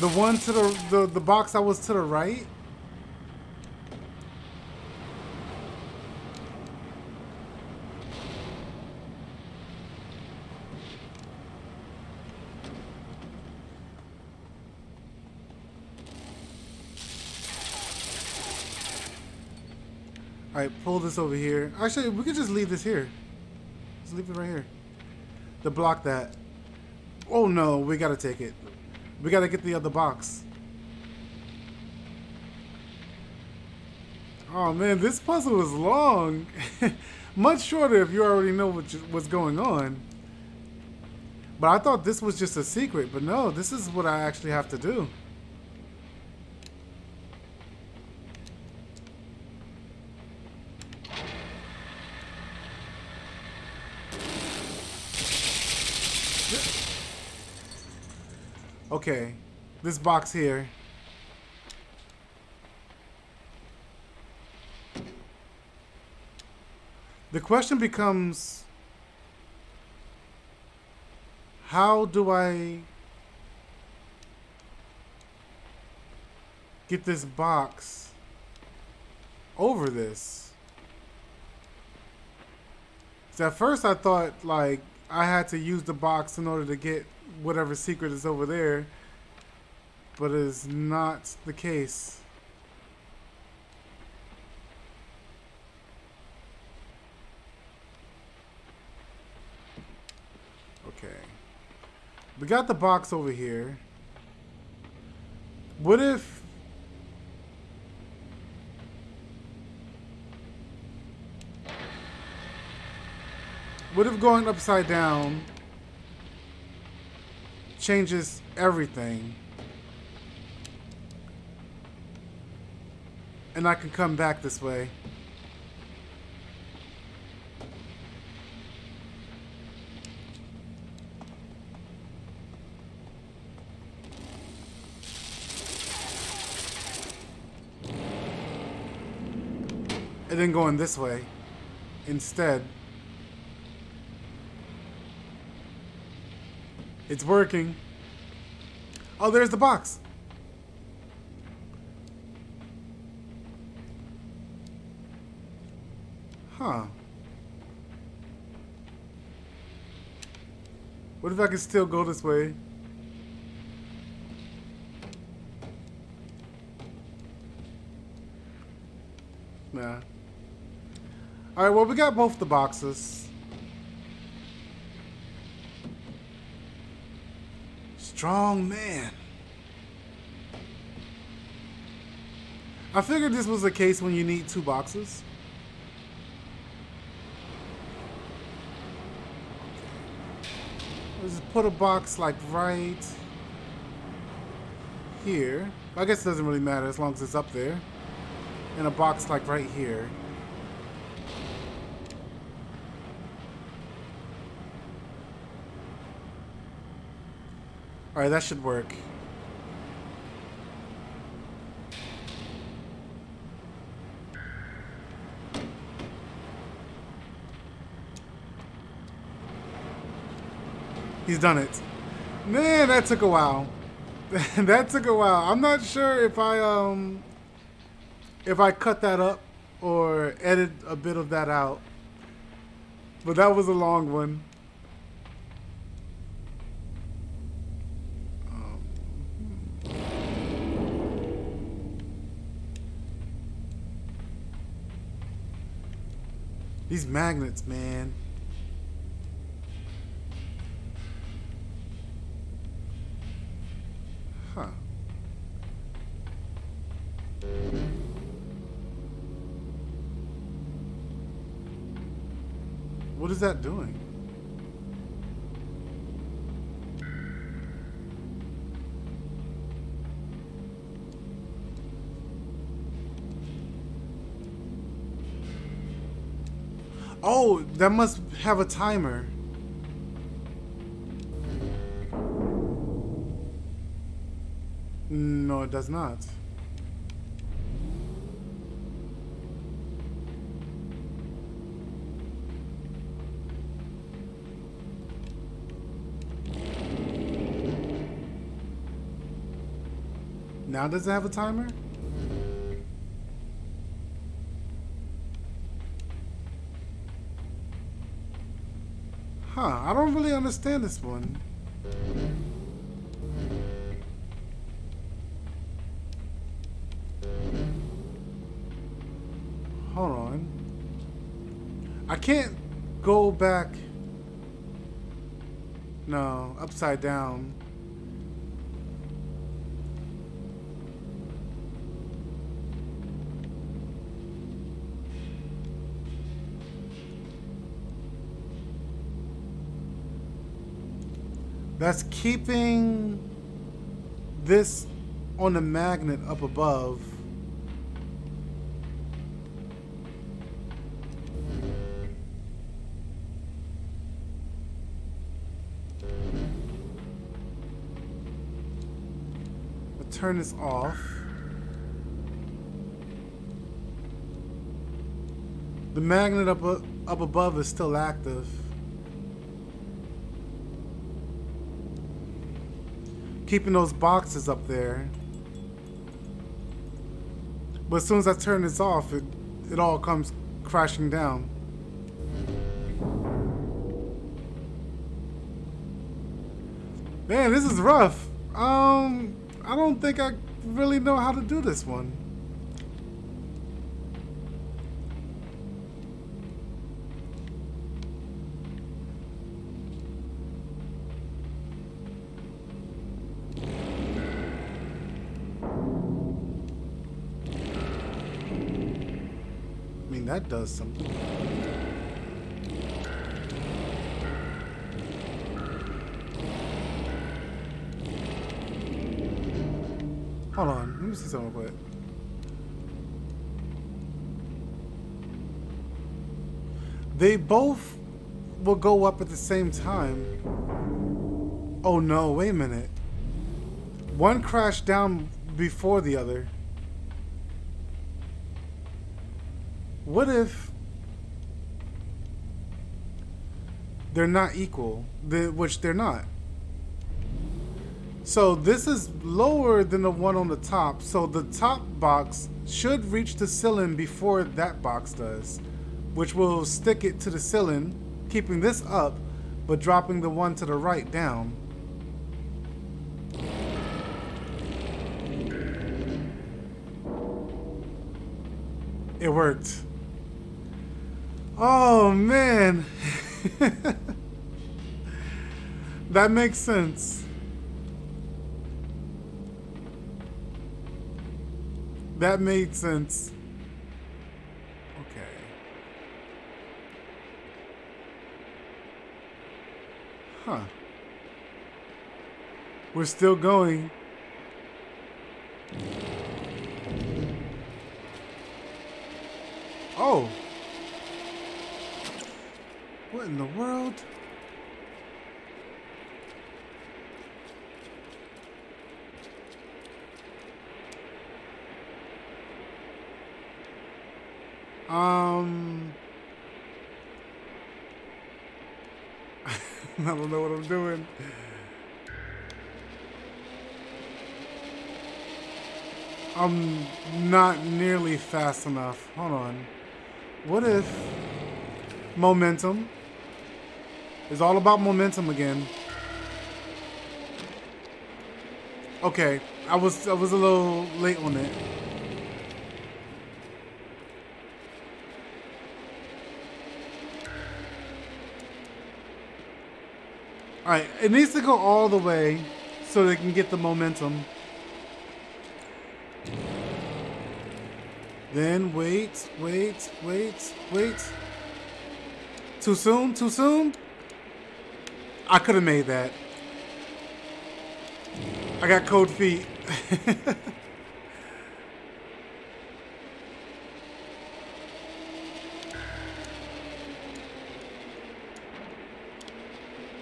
The one to the, the, the box that was to the right? Alright, pull this over here. Actually, we could just leave this here. Just leave it right here. To block that. Oh no, we gotta take it. We gotta get the other box. Oh man, this puzzle is long. Much shorter if you already know what what's going on. But I thought this was just a secret, but no, this is what I actually have to do. Okay, this box here. The question becomes, how do I get this box over this? So at first I thought like I had to use the box in order to get whatever secret is over there, but it is not the case. Okay. We got the box over here. What if... What if going upside down changes everything. And I can come back this way. And then going this way instead. It's working. Oh, there's the box. Huh. What if I could still go this way? Nah. Alright, well, we got both the boxes. Strong man. I figured this was the case when you need two boxes. Let's put a box like right here. I guess it doesn't really matter as long as it's up there. And a box like right here. Alright, that should work. He's done it. Man, that took a while. that took a while. I'm not sure if I um if I cut that up or edit a bit of that out. But that was a long one. Um, These magnets, man. Huh. What is that doing? That must have a timer. No, it does not. Now does it have a timer? Understand this one. Hold on. I can't go back. No, upside down. That's keeping this on the magnet up above. I'll turn this off. The magnet up, up above is still active. Keeping those boxes up there. But as soon as I turn this off, it, it all comes crashing down. Man, this is rough. Um, I don't think I really know how to do this one. That does something. Hold on, let me see something real quick. They both will go up at the same time. Oh no, wait a minute. One crashed down before the other. What if they're not equal, which they're not. So this is lower than the one on the top. So the top box should reach the ceiling before that box does, which will stick it to the ceiling, keeping this up, but dropping the one to the right down. It worked. Oh man. that makes sense. That made sense. Okay. Huh. We're still going. Oh. What in the world? Um, I don't know what I'm doing. I'm not nearly fast enough. Hold on. What if momentum is all about momentum again? Okay, I was I was a little late on it. Alright, it needs to go all the way so they can get the momentum. Then wait, wait, wait, wait. Too soon? Too soon? I could have made that. I got cold feet.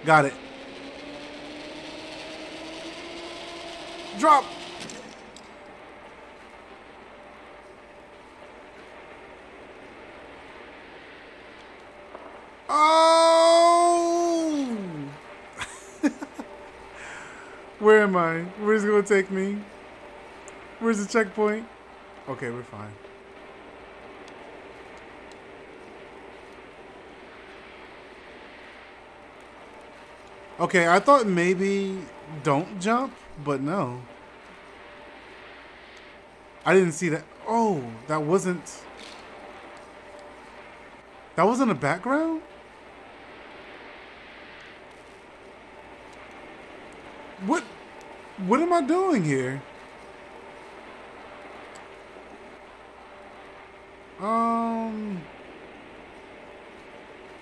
got it. Drop. Oh! I? Where's it gonna take me? Where's the checkpoint? Okay, we're fine. Okay, I thought maybe don't jump, but no. I didn't see that. Oh, that wasn't... That wasn't a background? What? What am I doing here? Um...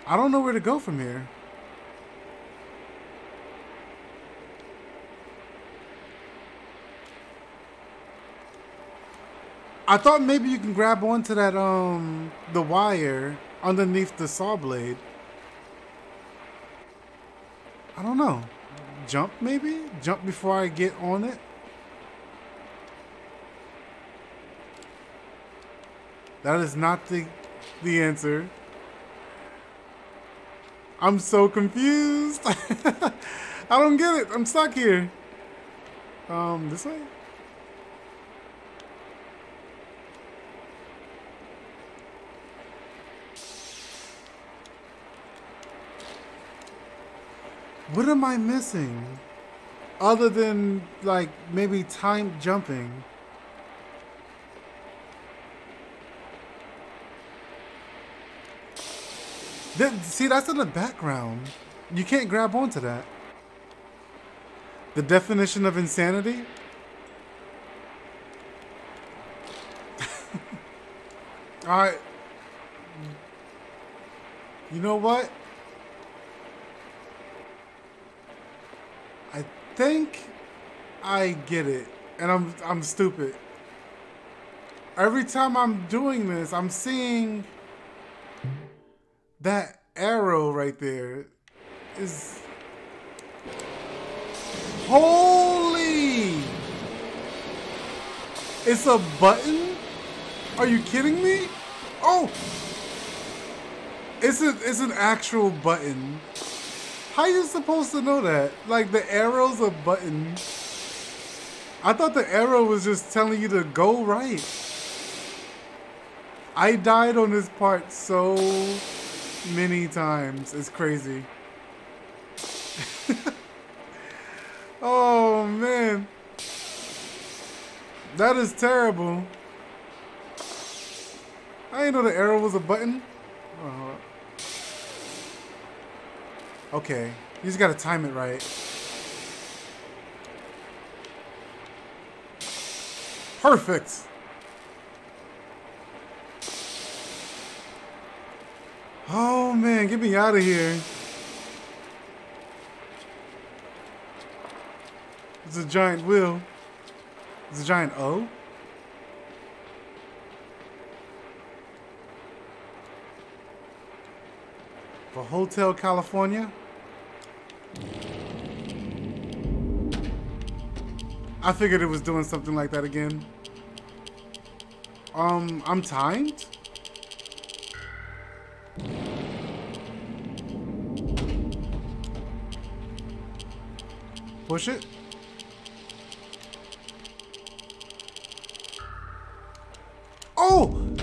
I don't know where to go from here. I thought maybe you can grab onto that um the wire underneath the saw blade. I don't know. Jump maybe? Jump before I get on it? That is not the the answer. I'm so confused. I don't get it. I'm stuck here. Um, this way? What am I missing? Other than, like, maybe time jumping. That, see, that's in the background. You can't grab onto that. The definition of insanity? Alright. You know what? I think I get it. And I'm I'm stupid. Every time I'm doing this, I'm seeing that arrow right there is Holy! It's a button? Are you kidding me? Oh! It's, a, it's an actual button. How you supposed to know that? Like the arrow's a button. I thought the arrow was just telling you to go right. I died on this part so many times. It's crazy. oh man. That is terrible. I didn't know the arrow was a button. Oh. Okay, you just gotta time it right. Perfect. Oh man, get me out of here. It's a giant wheel. It's a giant O. For Hotel California. I figured it was doing something like that again. Um, I'm timed? Push it. Oh!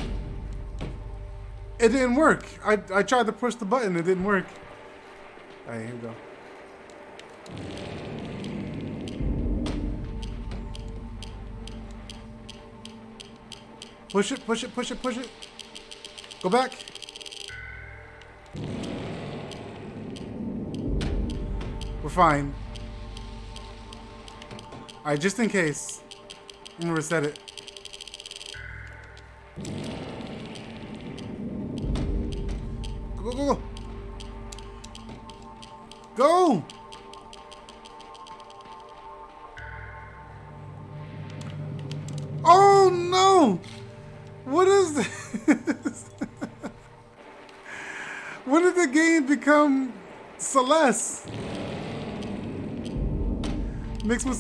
It didn't work. I, I tried to push the button. It didn't work. All right, here we go. Push it, push it, push it, push it. Go back. We're fine. Alright, just in case. I'm gonna reset it. Go, go, go, go. Go!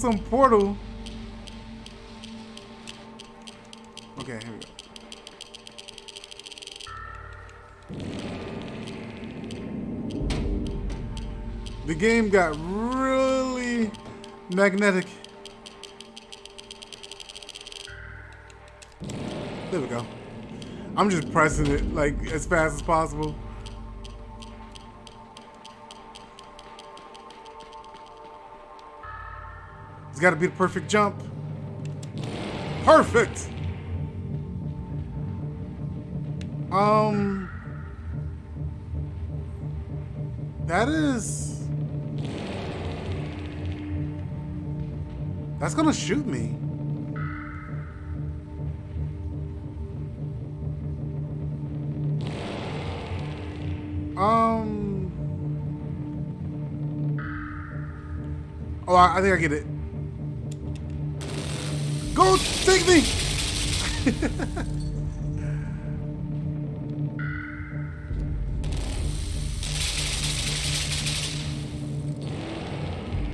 Some Portal. Okay, here we go. The game got really magnetic. There we go. I'm just pressing it like as fast as possible. It's got to be the perfect jump. Perfect. Um, that is. That's gonna shoot me. Um. Oh, I, I think I get it. Take me!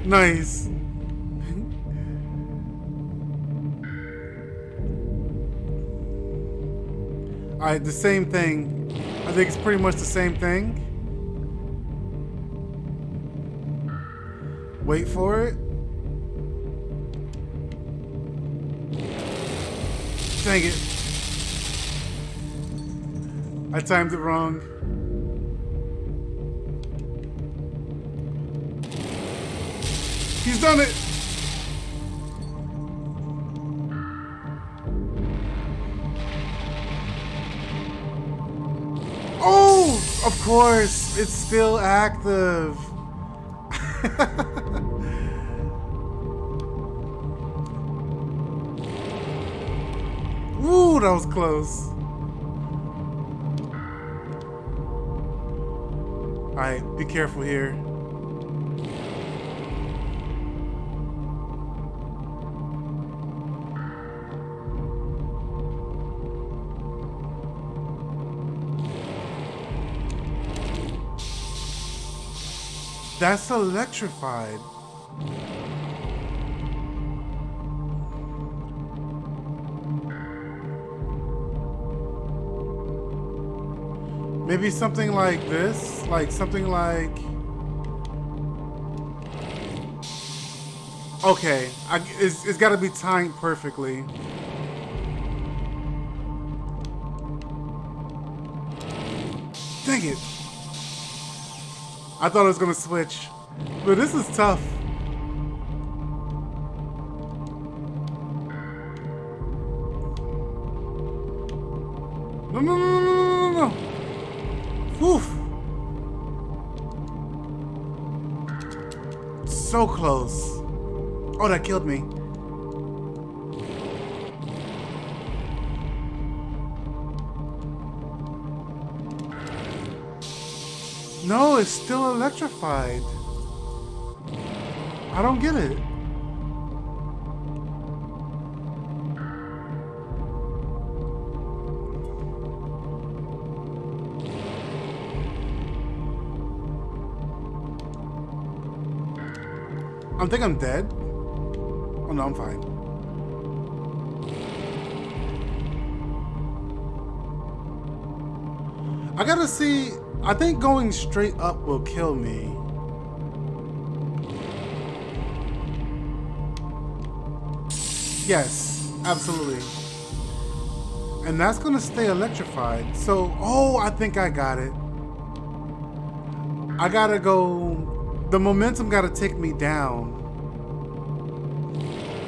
nice. Alright, the same thing. I think it's pretty much the same thing. Wait for it. Dang it. I timed it wrong. He's done it! Oh! Of course! It's still active. Ooh, that was close. Alright, be careful here. That's electrified. Maybe something like this? Like something like... Okay, I, it's, it's got to be timed perfectly. Dang it. I thought I was to switch. But this is tough. So close. Oh, that killed me. No, it's still electrified. I don't get it. I think I'm dead. Oh no, I'm fine. I gotta see. I think going straight up will kill me. Yes, absolutely. And that's gonna stay electrified. So, oh, I think I got it. I gotta go, the momentum gotta take me down.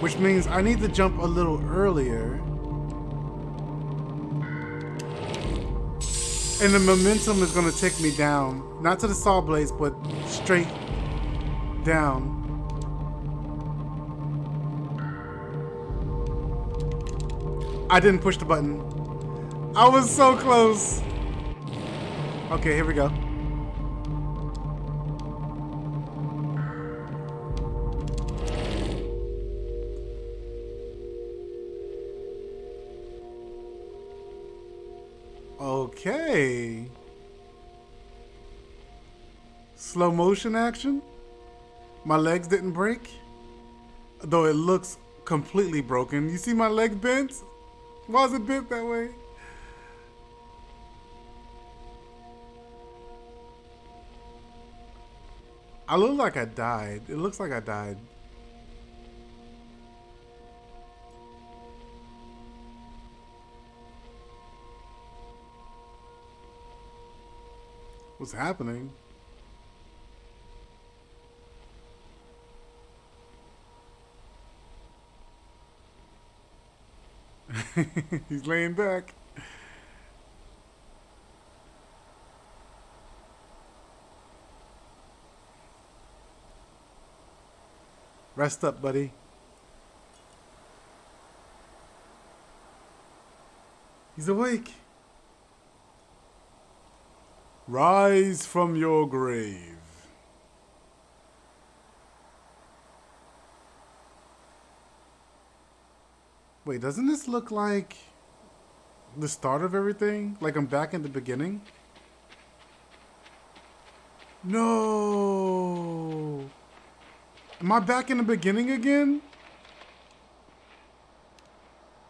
Which means I need to jump a little earlier. And the momentum is gonna take me down. Not to the saw blades, but straight down. I didn't push the button. I was so close. Okay, here we go. Slow motion action. My legs didn't break. Though it looks completely broken. You see my leg bent? Why is it bent that way? I look like I died. It looks like I died. What's happening? He's laying back. Rest up, buddy. He's awake. Rise from your grave. Wait, doesn't this look like the start of everything? Like I'm back in the beginning? No. Am I back in the beginning again?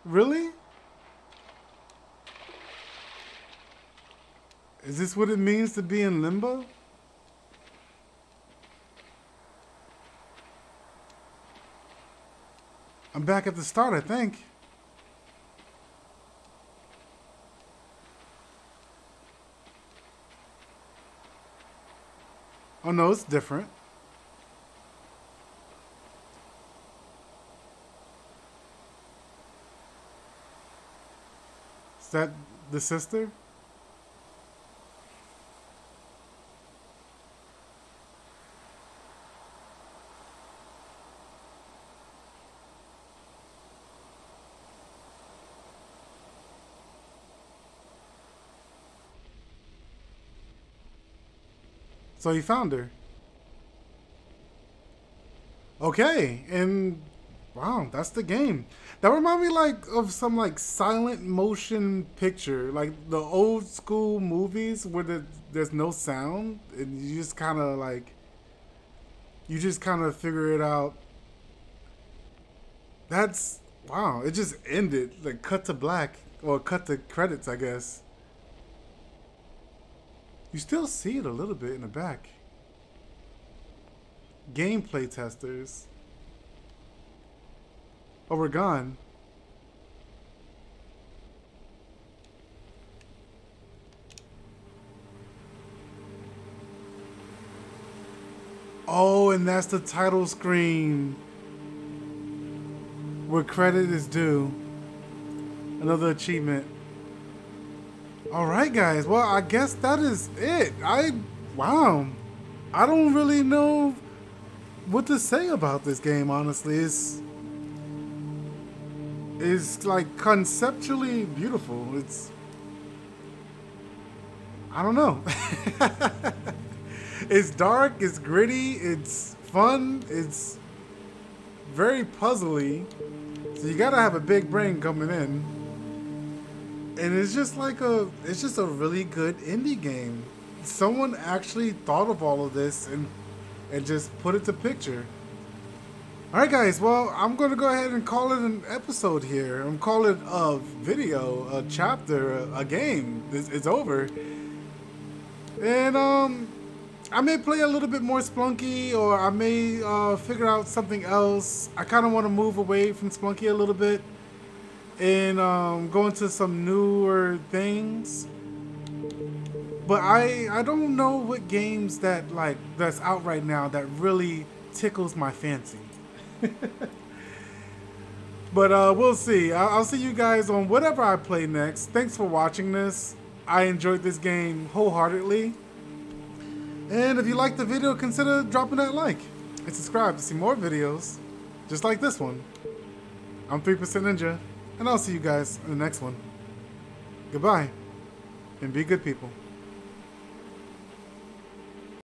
Really? Is this what it means to be in limbo? I'm back at the start, I think. Oh no, it's different. Is that the sister? So he found her. Okay, and wow, that's the game. That remind me like of some like silent motion picture, like the old school movies where the, there's no sound and you just kind of like you just kind of figure it out. That's wow, it just ended like cut to black or cut to credits, I guess. You still see it a little bit in the back. Gameplay testers. Oh, we're gone. Oh, and that's the title screen. Where credit is due. Another achievement. Alright guys, well I guess that is it. I, wow. I don't really know what to say about this game, honestly. It's, it's like conceptually beautiful. It's, I don't know. it's dark, it's gritty, it's fun, it's very puzzly. So you gotta have a big brain coming in. And it's just like a, it's just a really good indie game. Someone actually thought of all of this and, and just put it to picture. Alright guys, well, I'm going to go ahead and call it an episode here. I'm calling it a video, a chapter, a, a game. It's, it's over. And, um, I may play a little bit more Spelunky, or I may uh, figure out something else. I kind of want to move away from Spelunky a little bit and um, into some newer things. But I I don't know what games that like that's out right now that really tickles my fancy. but uh, we'll see. I'll, I'll see you guys on whatever I play next. Thanks for watching this. I enjoyed this game wholeheartedly. And if you liked the video, consider dropping that like and subscribe to see more videos just like this one. I'm 3% Ninja, and I'll see you guys in the next one. Goodbye, and be good people.